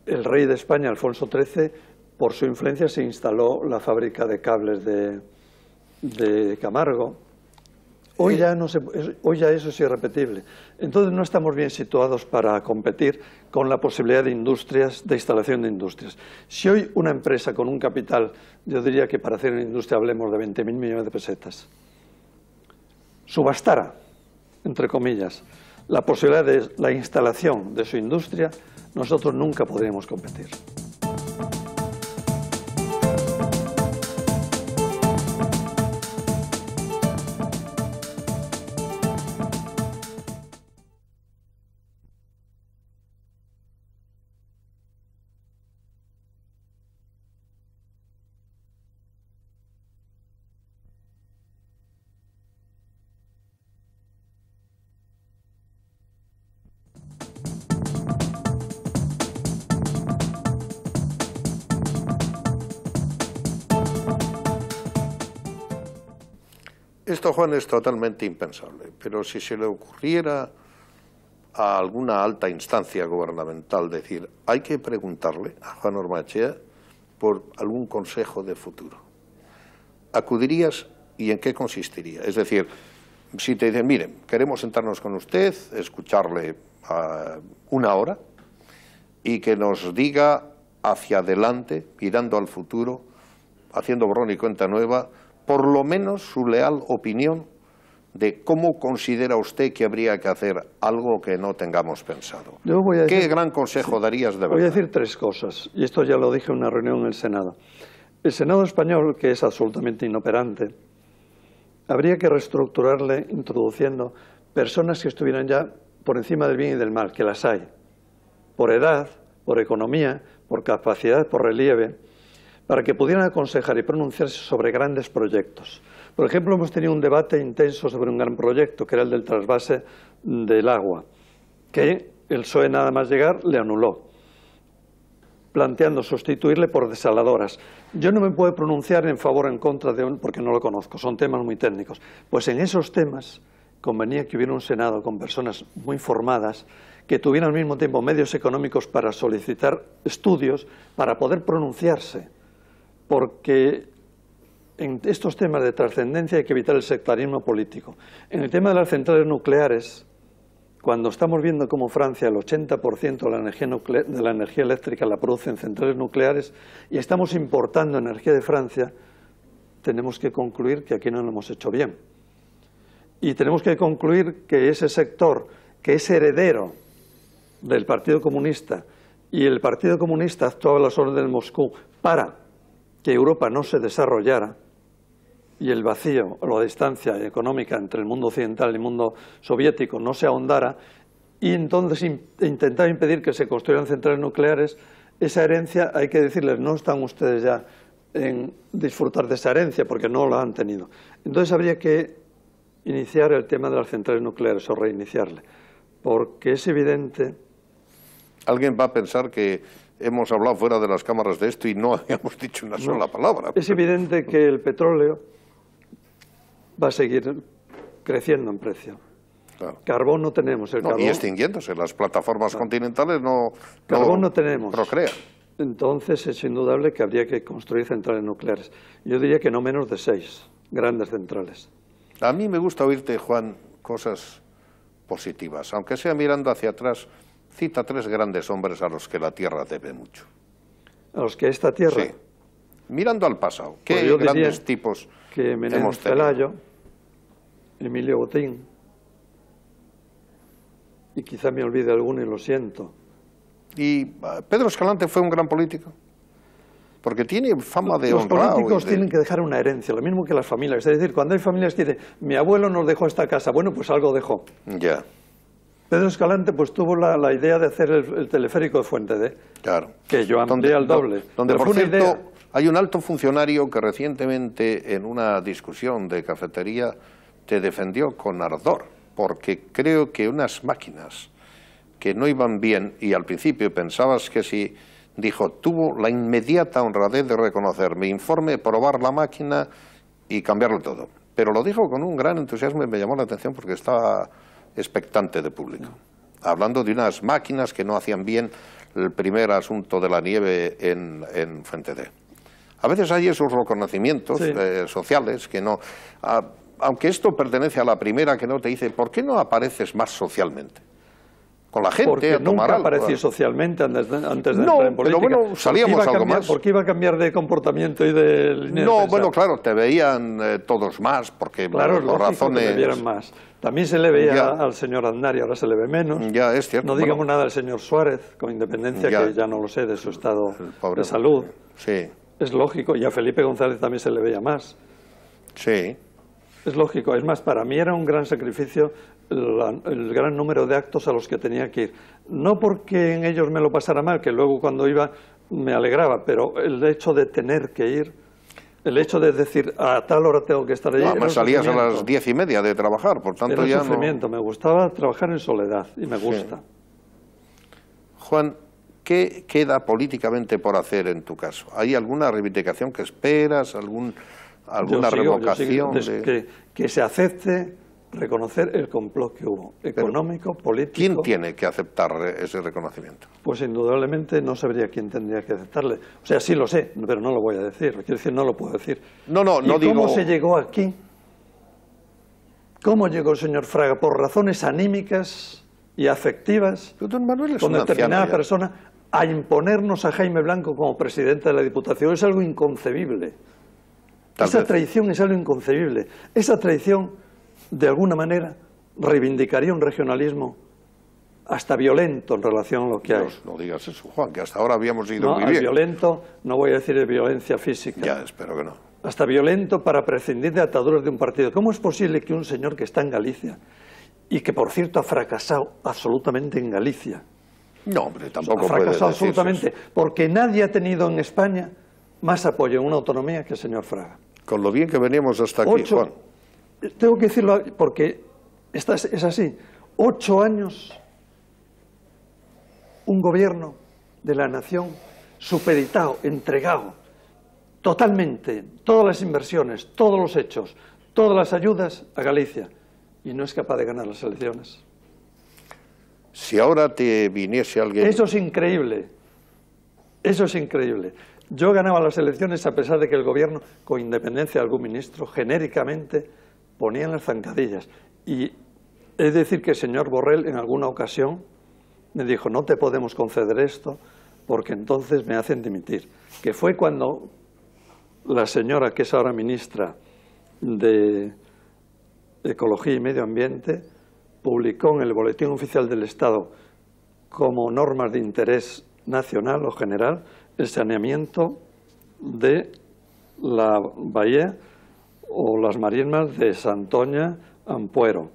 el rey de España, Alfonso XIII, por su influencia se instaló la fábrica de cables de, de Camargo Hoy ya, no hoy ya eso es irrepetible. Entonces no estamos bien situados para competir con la posibilidad de industrias, de instalación de industrias. Si hoy una empresa con un capital, yo diría que para hacer una industria hablemos de 20.000 millones de pesetas, subastara, entre comillas, la posibilidad de la instalación de su industria, nosotros nunca podríamos competir. Juan, es totalmente impensable, pero si se le ocurriera a alguna alta instancia gubernamental decir, hay que preguntarle a Juan Ormachea por algún consejo de futuro, ¿acudirías y en qué consistiría? Es decir, si te dicen, miren, queremos sentarnos con usted, escucharle ah, una hora y que nos diga hacia adelante, mirando al futuro, haciendo borrón y cuenta nueva, por lo menos su leal opinión de cómo considera usted que habría que hacer algo que no tengamos pensado. ¿Qué gran consejo darías de verdad? Voy a decir tres cosas, y esto ya lo dije en una reunión en el Senado. El Senado español, que es absolutamente inoperante, habría que reestructurarle introduciendo personas que estuvieran ya por encima del bien y del mal, que las hay, por edad, por economía, por capacidad, por relieve, para que pudieran aconsejar y pronunciarse sobre grandes proyectos. Por ejemplo, hemos tenido un debate intenso sobre un gran proyecto, que era el del trasvase del agua, que el PSOE nada más llegar le anuló, planteando sustituirle por desaladoras. Yo no me puedo pronunciar en favor o en contra de un, porque no lo conozco, son temas muy técnicos. Pues en esos temas convenía que hubiera un Senado con personas muy formadas que tuvieran al mismo tiempo medios económicos para solicitar estudios, para poder pronunciarse porque en estos temas de trascendencia hay que evitar el sectarismo político. En el tema de las centrales nucleares, cuando estamos viendo cómo Francia el 80% de la, energía de la energía eléctrica la produce en centrales nucleares y estamos importando energía de Francia, tenemos que concluir que aquí no lo hemos hecho bien. Y tenemos que concluir que ese sector, que es heredero del Partido Comunista, y el Partido Comunista actuaba a las órdenes de Moscú para que Europa no se desarrollara y el vacío o la distancia económica entre el mundo occidental y el mundo soviético no se ahondara y entonces intentaba impedir que se construyeran centrales nucleares, esa herencia hay que decirles, no están ustedes ya en disfrutar de esa herencia porque no la han tenido. Entonces habría que iniciar el tema de las centrales nucleares o reiniciarle, porque es evidente. Alguien va a pensar que hemos hablado fuera de las cámaras de esto y no habíamos dicho una sola palabra. Es evidente que el petróleo va a seguir creciendo en precio. Carbón no tenemos. El carbón, y extinguiéndose. Las plataformas continentales no, carbón no, tenemos. procrean. Entonces es indudable que habría que construir centrales nucleares. Yo diría que no menos de seis grandes centrales. A mí me gusta oírte, Juan, cosas positivas, aunque sea mirando hacia atrás cita tres grandes hombres a los que la Tierra debe mucho. ¿A los que esta Tierra? Sí. Mirando al pasado, ¿qué pues grandes tipos que hemos Pelayo, Emilio Botín, y quizá me olvide alguno y lo siento. ¿Y ah, Pedro Escalante fue un gran político? Porque tiene fama de Los políticos tienen que dejar una herencia, lo mismo que las familias. Es decir, cuando hay familias que dicen, mi abuelo nos dejó esta casa, bueno, pues algo dejó. Ya Pedro Escalante pues tuvo la, idea de hacer el, teleférico de Fuente D. Claro. Que yo amplié al doble. Donde, por cierto, hay un alto funcionario que recientemente en una discusión de cafetería te defendió con ardor, porque creo que unas máquinas que no iban bien y al principio pensabas que si dijo, tuvo la inmediata honradez de reconocer mi informe, probar la máquina y cambiarlo todo. Pero lo dijo con un gran entusiasmo y me llamó la atención porque estaba expectante de público. Hablando de unas máquinas que no hacían bien el primer asunto de la nieve en, en Fuente D. A veces hay esos reconocimientos eh, sociales que no... aunque esto pertenece a la primera que no te dice, ¿por qué no apareces más socialmente? Con la gente porque a tomar nunca aparecí socialmente antes de, antes de no, entrar en política. pero bueno, salíamos algo cambiar, más. Porque iba a cambiar de comportamiento y de línea No, bueno, claro, te veían eh, todos más, porque claro, por razones... Vieran más. También se le veía al señor Aznar y ahora se le ve menos. Ya, es cierto. No digamos nada del señor Suárez, con independencia, que ya no lo sé de su estado de salud. Sí. Es lógico, y a Felipe González también se le veía más. Sí. Es lógico, es más, para mí era un gran sacrificio el gran número de actos a los que tenía que ir. No porque en ellos me lo pasara mal, que luego cuando iba me alegraba, pero el hecho de tener que ir, el hecho de decir a tal hora tengo que estar allí. No, me salías a las diez y media de trabajar, por tanto era ya sufrimiento. Me gustaba trabajar en soledad y me gusta. Juan, ¿qué queda políticamente por hacer en tu caso? ¿Hay alguna reivindicación que esperas? Algún, ¿Alguna revocación? que, que se acepte reconocer el complot que hubo, económico, político. ¿Quién tiene que aceptar ese reconocimiento? Pues indudablemente no sabría quién tendría que aceptarle. O sea, sí lo sé, pero no lo voy a decir. Quiero decir, no lo puedo decir. No, no, no ¿Y ¿Cómo se llegó aquí? ¿Cómo llegó el señor Fraga? Por razones anímicas y afectivas, con determinada persona, a imponernos a Jaime Blanco como presidente de la Diputación. Es algo inconcebible. Esa traición es algo inconcebible. Esa traición de alguna manera, reivindicaría un regionalismo hasta violento en relación a lo que hay. No, digas eso, Juan, que hasta ahora habíamos ido no, muy bien. violento, no voy a decir de violencia física. Ya, espero que no. Hasta violento para prescindir de ataduras de un partido. ¿Cómo es posible que un señor que está en Galicia, y que por cierto ha fracasado absolutamente en Galicia, no, hombre, tampoco ha fracasado absolutamente, porque nadie ha tenido en España más apoyo en una autonomía que el señor Fraga. Con lo bien que veníamos hasta aquí, Juan tengo que decirlo porque es así. Ocho años, un gobierno de la nación supeditado, entregado, totalmente, todas las inversiones, todos los hechos, todas las ayudas a Galicia, y no es capaz de ganar las elecciones. Si ahora te viniese alguien... Eso es increíble, eso es increíble. Yo ganaba las elecciones a pesar de que el gobierno, con independencia de algún ministro, genéricamente ponían las zancadillas. Y es decir que el señor Borrell en alguna ocasión me dijo, no te podemos conceder esto porque entonces me hacen dimitir. Que fue cuando la señora, que es ahora ministra de Ecología y Medio Ambiente, publicó en el Boletín Oficial del Estado como normas de interés nacional o general el saneamiento de la bahía o las marismas de Santoña, Ampuero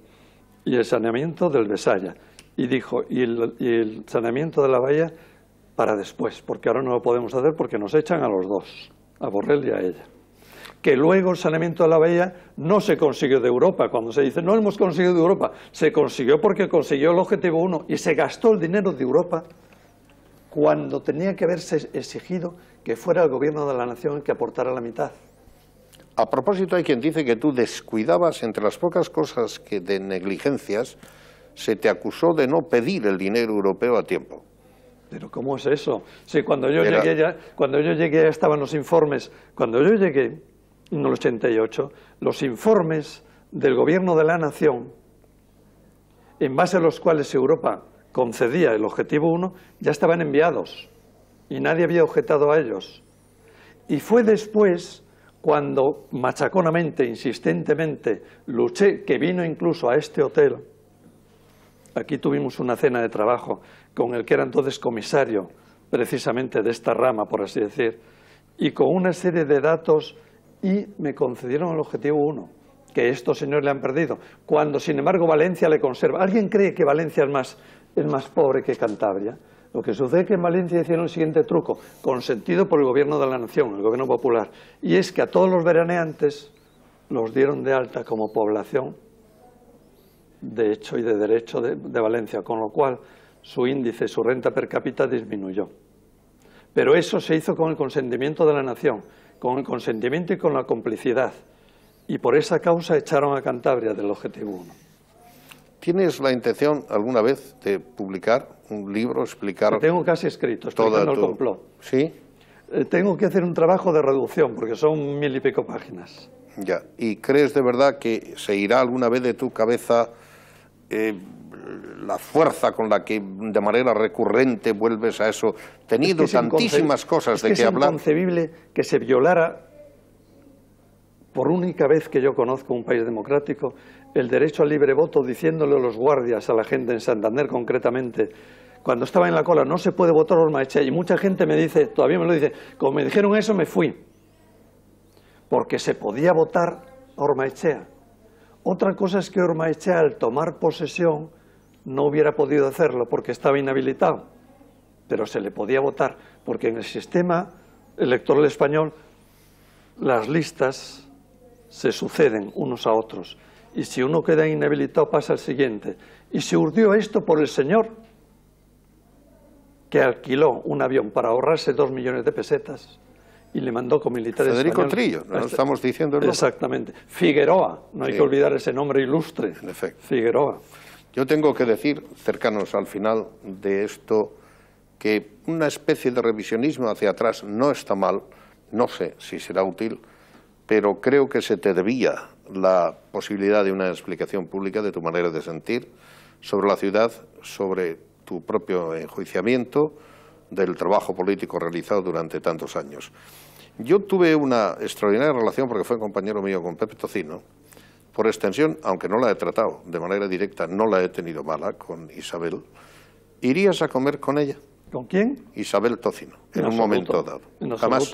y el saneamiento del Besaya. Y dijo, y el, saneamiento de la bahía para después, porque ahora no lo podemos hacer porque nos echan a los dos, a Borrell y a ella. Que luego el saneamiento de la bahía no se consiguió de Europa. Cuando se dice no hemos conseguido de Europa, se consiguió porque consiguió el objetivo 1 y se gastó el dinero de Europa cuando tenía que haberse exigido que fuera el gobierno de la nación el que aportara la mitad. A propósito, hay quien dice que tú descuidabas, entre las pocas cosas que de negligencias, se te acusó de no pedir el dinero europeo a tiempo. Pero ¿cómo es eso? Sí, cuando yo llegué ya, cuando yo llegué estaban los informes, cuando yo llegué en el 88, los informes del gobierno de la nación, en base a los cuales Europa concedía el objetivo 1, ya estaban enviados y nadie había objetado a ellos. Y fue después cuando machaconamente, insistentemente, luché, que vino incluso a este hotel, aquí tuvimos una cena de trabajo con el que era entonces comisario precisamente de esta rama, por así decir, y con una serie de datos y me concedieron el objetivo 1. que estos señores le han perdido, cuando sin embargo Valencia le conserva. ¿Alguien cree que Valencia es más, es más pobre que Cantabria? Lo que sucede es que en Valencia hicieron el siguiente truco, consentido por el gobierno de la nación, el gobierno popular, y es que a todos los veraneantes los dieron de alta como población de hecho y de derecho de, Valencia, con lo cual su índice, su renta per cápita disminuyó. Pero eso se hizo con el consentimiento de la nación, con el consentimiento y con la complicidad. Y por esa causa echaron a Cantabria del Objetivo 1. ¿Tienes la intención alguna vez de publicar un libro, explicar... Lo tengo casi escrito, explicando el complot. ¿Sí? Eh, tengo que hacer un trabajo de reducción, porque son mil y pico páginas. Ya. ¿Y crees de verdad que se irá alguna vez de tu cabeza eh, la fuerza con la que de manera recurrente vuelves a eso, teniendo tantísimas cosas de que, que hablar. Es inconcebible que se violara, por única vez que yo conozco un país democrático, el derecho al libre voto diciéndole a los guardias, a la gente en Santander concretamente, cuando estaba en la cola, no se puede votar Ormaechea. Y mucha gente me dice, todavía me lo dice, como me dijeron eso me fui. Porque se podía votar Ormaechea. Otra cosa es que Ormaechea al tomar posesión no hubiera podido hacerlo porque estaba inhabilitado, pero se le podía votar, porque en el sistema electoral español las listas se suceden unos a otros y si uno queda inhabilitado pasa al siguiente. Y se urdió esto por el señor que alquiló un avión para ahorrarse dos millones de pesetas y le mandó con militares Federico Trillo, no este estamos diciendo Exactamente. Figueroa, no hay que olvidar ese nombre ilustre. En efecto. Figueroa. Yo tengo que decir, cercanos al final de esto, que una especie de revisionismo hacia atrás no está mal, no sé si será útil, pero creo que se te debía la posibilidad de una explicación pública de tu manera de sentir sobre la ciudad, sobre tu propio enjuiciamiento del trabajo político realizado durante tantos años. Yo tuve una extraordinaria relación, porque fue compañero mío con Pepe Tocino, por extensión, aunque no la he tratado de manera directa, no la he tenido mala con Isabel, ¿irías a comer con ella? ¿Con quién? Isabel Tocino, en, un momento dado. En jamás.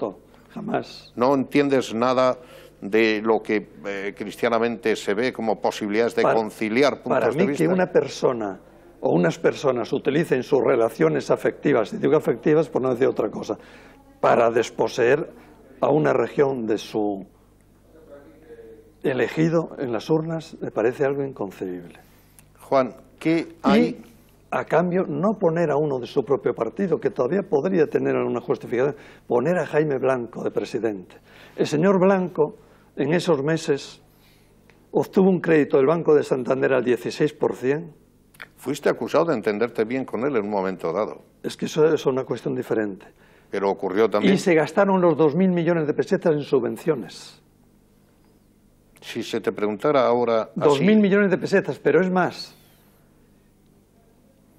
Jamás. No entiendes nada de lo que eh, cristianamente se ve como posibilidades de conciliar puntos para mí que una persona o unas personas utilicen sus relaciones afectivas, y digo afectivas por no decir otra cosa, para desposeer a una región de su elegido en las urnas me parece algo inconcebible. Juan, ¿qué hay? Y, a cambio, no poner a uno de su propio partido, que todavía podría tener alguna justificación, poner a Jaime Blanco de presidente. El señor Blanco, en esos meses, obtuvo un crédito del Banco de Santander al 16%. Fuiste acusado de entenderte bien con él en un momento dado. Es que eso es una cuestión diferente. Pero ocurrió también... Y se gastaron los 2.000 millones de pesetas en subvenciones. Si se te preguntara ahora... Dos mil millones de pesetas, pero es más.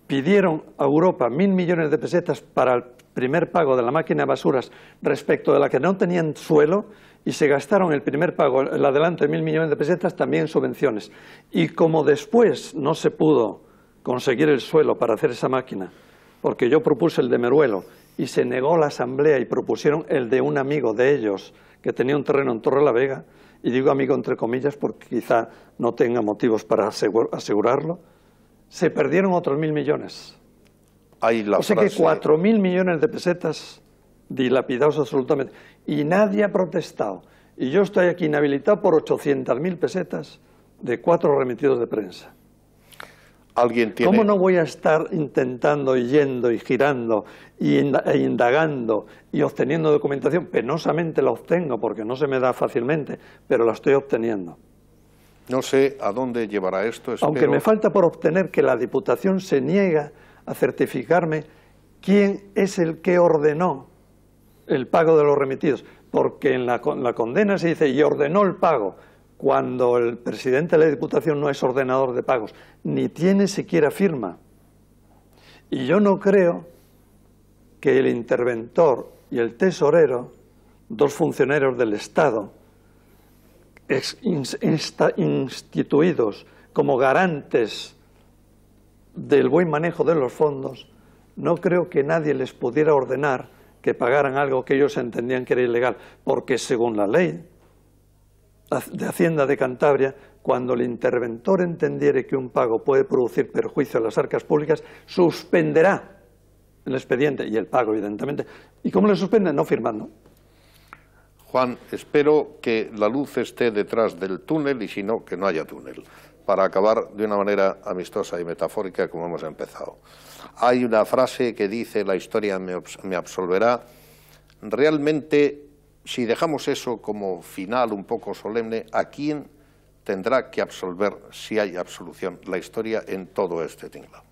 Pidieron a Europa mil millones de pesetas para el primer pago de la máquina de basuras respecto de la que no tenían suelo y se gastaron el primer pago, el adelanto de mil millones de pesetas, también en subvenciones. Y como después no se pudo conseguir el suelo para hacer esa máquina, porque yo propuse el de Meruelo y se negó la asamblea y propusieron el de un amigo de ellos que tenía un terreno en Torre la Vega, y digo amigo entre comillas porque quizá no tenga motivos para asegurarlo, se perdieron otros mil millones. o sea que cuatro mil millones de pesetas dilapidados absolutamente. Y nadie ha protestado. Y yo estoy aquí inhabilitado por ochocientas mil pesetas de cuatro remitidos de prensa. ¿Cómo no voy a estar intentando y yendo y girando y e indagando y obteniendo documentación? Penosamente la obtengo porque no se me da fácilmente, pero la estoy obteniendo. No sé a dónde llevará esto. Aunque me falta por obtener que la Diputación se niega a certificarme quién es el que ordenó el pago de los remitidos, porque en la, la condena se dice y ordenó el pago cuando el presidente de la Diputación no es ordenador de pagos, ni tiene siquiera firma. Y yo no creo que el interventor y el tesorero, dos funcionarios del Estado, instituidos como garantes del buen manejo de los fondos, no creo que nadie les pudiera ordenar que pagaran algo que ellos entendían que era ilegal, porque según la ley de Hacienda de Cantabria, cuando el interventor entendiere que un pago puede producir perjuicio a las arcas públicas, suspenderá el expediente y el pago, evidentemente. ¿Y cómo le suspende? No firmando. Juan, espero que la luz esté detrás del túnel y si no, que no haya túnel, para acabar de una manera amistosa y metafórica como hemos empezado. Hay una frase que dice, la historia me, absolverá. Realmente si dejamos eso como final un poco solemne, ¿a quién tendrá que absolver, si hay absolución, la historia en todo este tinglado?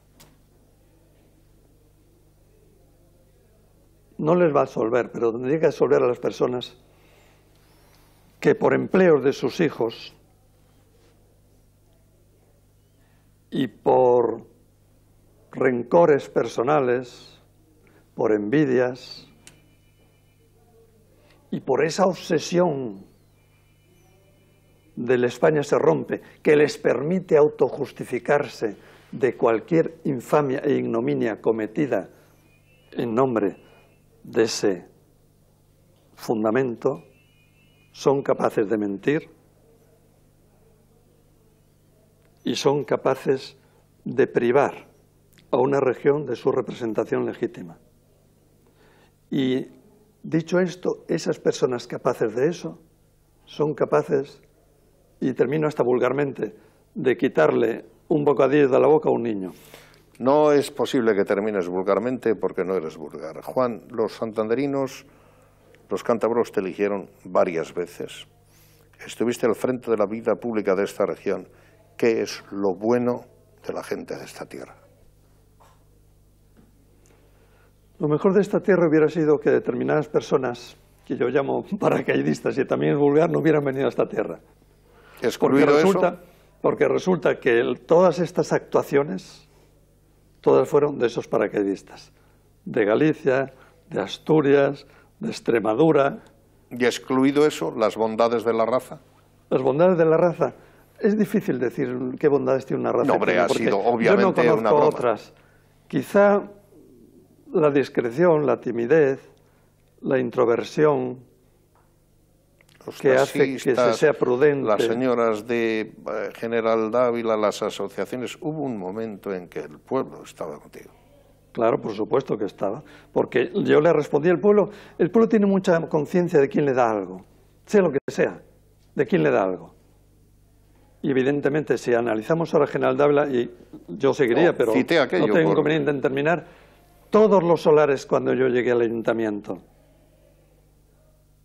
No les va a absolver, pero tendría que absolver a las personas que por empleos de sus hijos y por rencores personales, por envidias, y por esa obsesión del España se rompe, que les permite autojustificarse de cualquier infamia e ignominia cometida en nombre de ese fundamento, son capaces de mentir y son capaces de privar a una región de su representación legítima. Y Dicho esto, esas personas capaces de eso son capaces, y termino hasta vulgarmente, de quitarle un bocadillo de la boca a un niño. No es posible que termines vulgarmente porque no eres vulgar. Juan, los santanderinos, los cántabros te eligieron varias veces. Estuviste al frente de la vida pública de esta región. ¿Qué es lo bueno de la gente de esta tierra? Lo mejor de esta tierra hubiera sido que determinadas personas, que yo llamo paracaidistas y también es vulgar, no hubieran venido a esta tierra. porque resulta, Porque resulta que todas estas actuaciones, todas fueron de esos paracaidistas, de Galicia, de Asturias, de Extremadura. ¿Y excluido eso, las bondades de la raza? Las bondades de la raza. Es difícil decir qué bondades tiene una raza. No, hombre, ha sido obviamente yo no conozco otras. Quizá la discreción, la timidez, la introversión, que hace que se sea prudente. Las señoras de eh, General Dávila, las asociaciones, hubo un momento en que el pueblo estaba contigo. Claro, por supuesto que estaba, porque yo le respondí al pueblo, el pueblo tiene mucha conciencia de quién le da algo, sea lo que sea, de quién le da algo. Y evidentemente, si analizamos ahora General Dávila, y yo seguiría, pero no tengo inconveniente en terminar, todos los solares cuando yo llegué al ayuntamiento,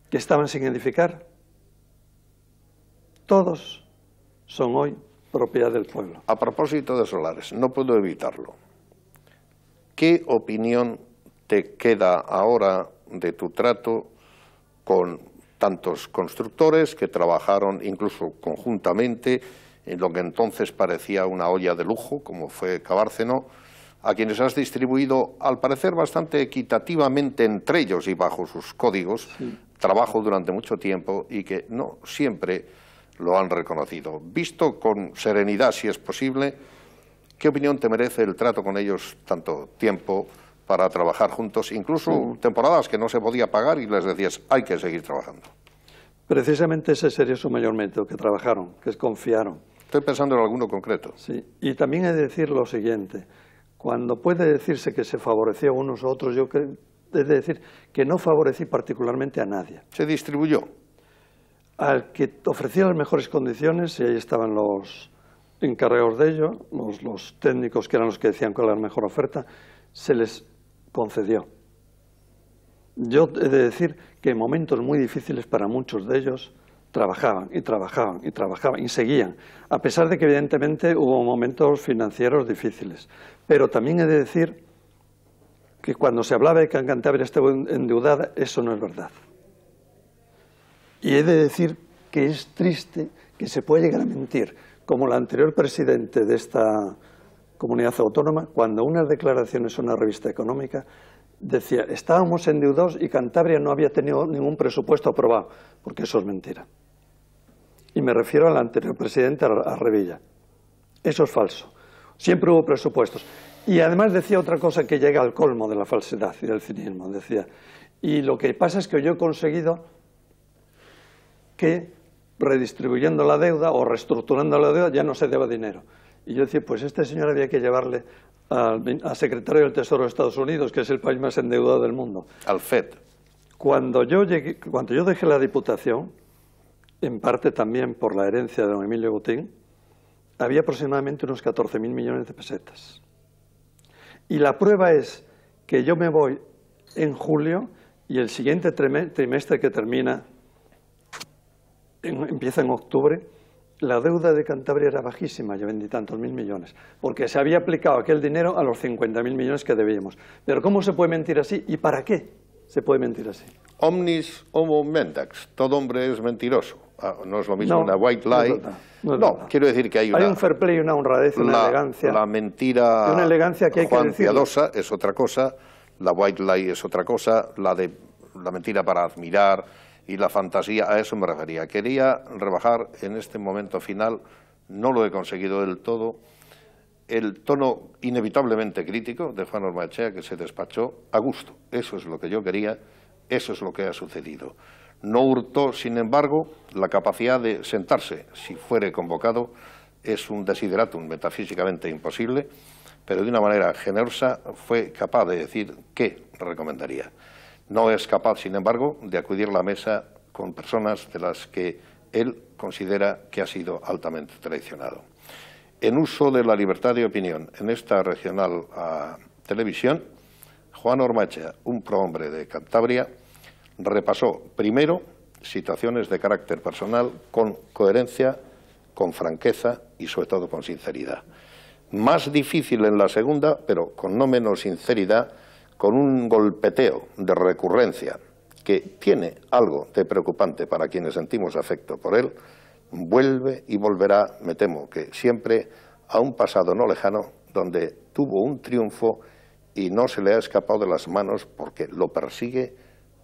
que estaban sin edificar, todos son hoy propiedad del pueblo. A propósito de solares, no puedo evitarlo. ¿Qué opinión te queda ahora de tu trato con tantos constructores que trabajaron incluso conjuntamente en lo que entonces parecía una olla de lujo, como fue Cabárceno, a quienes has distribuido, al parecer bastante equitativamente entre ellos y bajo sus códigos, trabajo durante mucho tiempo y que no siempre lo han reconocido. Visto con serenidad, si es posible, ¿qué opinión te merece el trato con ellos tanto tiempo para trabajar juntos, incluso temporadas que no se podía pagar y les decías, hay que seguir trabajando? Precisamente ese sería su mayor método, que trabajaron, que confiaron. Estoy pensando en alguno concreto. Sí, y también he de decir lo siguiente, cuando puede decirse que se favoreció a unos u otros, yo creo, es decir que no favorecí particularmente a nadie. ¿Se distribuyó? Al que ofrecía las mejores condiciones, y ahí estaban los encargados de ello, los, los técnicos que eran los que decían cuál era la mejor oferta, se les concedió. Yo he de decir que en momentos muy difíciles para muchos de ellos, trabajaban y trabajaban y trabajaban y seguían, a pesar de que evidentemente hubo momentos financieros difíciles. Pero también he de decir que cuando se hablaba de que Cantabria estaba endeudada, eso no es verdad. Y he de decir que es triste que se pueda llegar a mentir, como la anterior presidente de esta comunidad autónoma, cuando unas declaraciones en una revista económica decía, estábamos endeudados y Cantabria no había tenido ningún presupuesto aprobado, porque eso es mentira. Y me refiero al anterior presidente, a Revilla. Eso es falso. Siempre hubo presupuestos. Y además decía otra cosa que llega al colmo de la falsedad y del cinismo. Decía, y lo que pasa es que yo he conseguido que redistribuyendo la deuda o reestructurando la deuda ya no se deba dinero. Y yo decía, pues este señor había que llevarle al, secretario del Tesoro de Estados Unidos, que es el país más endeudado del mundo. Al FED. Cuando yo, llegué, cuando yo dejé la Diputación, en parte también por la herencia de don Emilio Botín, había aproximadamente unos 14.000 millones de pesetas. Y la prueba es que yo me voy en julio y el siguiente trimestre que termina empieza en octubre, la deuda de Cantabria era bajísima, ya vendí tantos mil millones, porque se había aplicado aquel dinero a los 50.000 millones que debíamos. Pero ¿cómo se puede mentir así y para qué se puede mentir así? Omnis homo mendax, todo hombre es mentiroso. Ah, no es lo mismo una white lie. No, quiero decir que hay una... Hay un fair play, una honradez, una elegancia. La mentira una elegancia que hay Juan piadosa es otra cosa, la white lie es otra cosa, la de la mentira para admirar y la fantasía, a eso me refería. Quería rebajar en este momento final, no lo he conseguido del todo, el tono inevitablemente crítico de Juan Ormachea que se despachó a gusto. Eso es lo que yo quería, eso es lo que ha sucedido. No hurtó, sin embargo, la capacidad de sentarse, si fuere convocado, es un desideratum metafísicamente imposible, pero de una manera generosa fue capaz de decir qué recomendaría. No es capaz, sin embargo, de acudir a la mesa con personas de las que él considera que ha sido altamente traicionado. En uso de la libertad de opinión en esta regional televisión, Juan Ormacha, un prohombre de Cantabria, repasó primero situaciones de carácter personal con coherencia, con franqueza y sobre todo con sinceridad. Más difícil en la segunda, pero con no menos sinceridad, con un golpeteo de recurrencia que tiene algo de preocupante para quienes sentimos afecto por él, vuelve y volverá, me temo que siempre, a un pasado no lejano donde tuvo un triunfo y no se le ha escapado de las manos porque lo persigue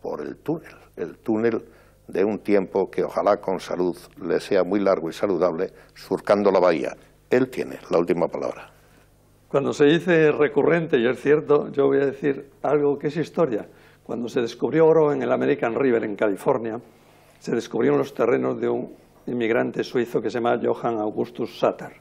por el túnel, el túnel de un tiempo que ojalá con salud le sea muy largo y saludable, surcando la bahía. Él tiene la última palabra. Cuando se dice recurrente, y es cierto, yo voy a decir algo que es historia. Cuando se descubrió oro en el American River, en California, se descubrieron los terrenos de un inmigrante suizo que se llama Johann Augustus Satter.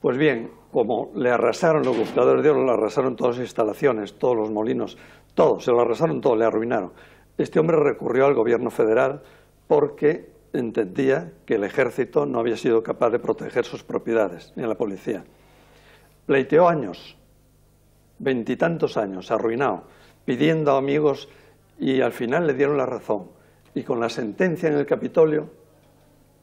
Pues bien, como le arrasaron los buscadores de oro, le arrasaron todas las instalaciones, todos los molinos, todo, se lo arrasaron todo, le arruinaron. Este hombre recurrió al gobierno federal porque entendía que el ejército no había sido capaz de proteger sus propiedades, ni a la policía. Pleiteó años, veintitantos años, arruinado, pidiendo a amigos y al final le dieron la razón. Y con la sentencia en el Capitolio,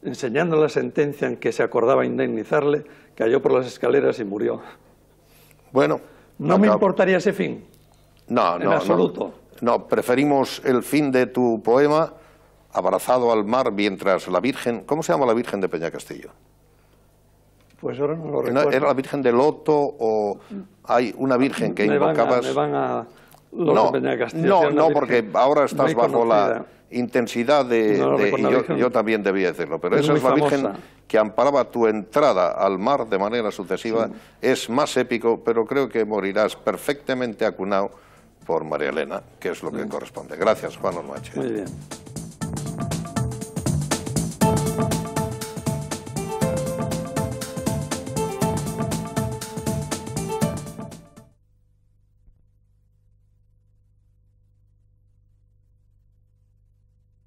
enseñando la sentencia en que se acordaba indemnizarle, cayó por las escaleras y murió. Bueno. No me importaría ese fin. No, no. En absoluto. No, preferimos el fin de tu poema, abrazado al mar mientras la Virgen. ¿Cómo se llama la Virgen de Peña Castillo? Pues ahora no lo recuerdo. ¿Era la Virgen de Loto o hay una Virgen que invocabas? me van a no, no, no, porque ahora estás bajo la intensidad de... yo, también debía decirlo, pero esa es la Virgen que amparaba tu entrada al mar de manera sucesiva. Es más épico, pero creo que morirás perfectamente acunado por María Elena, que es lo que corresponde. Gracias, Juan Ormache. Muy bien.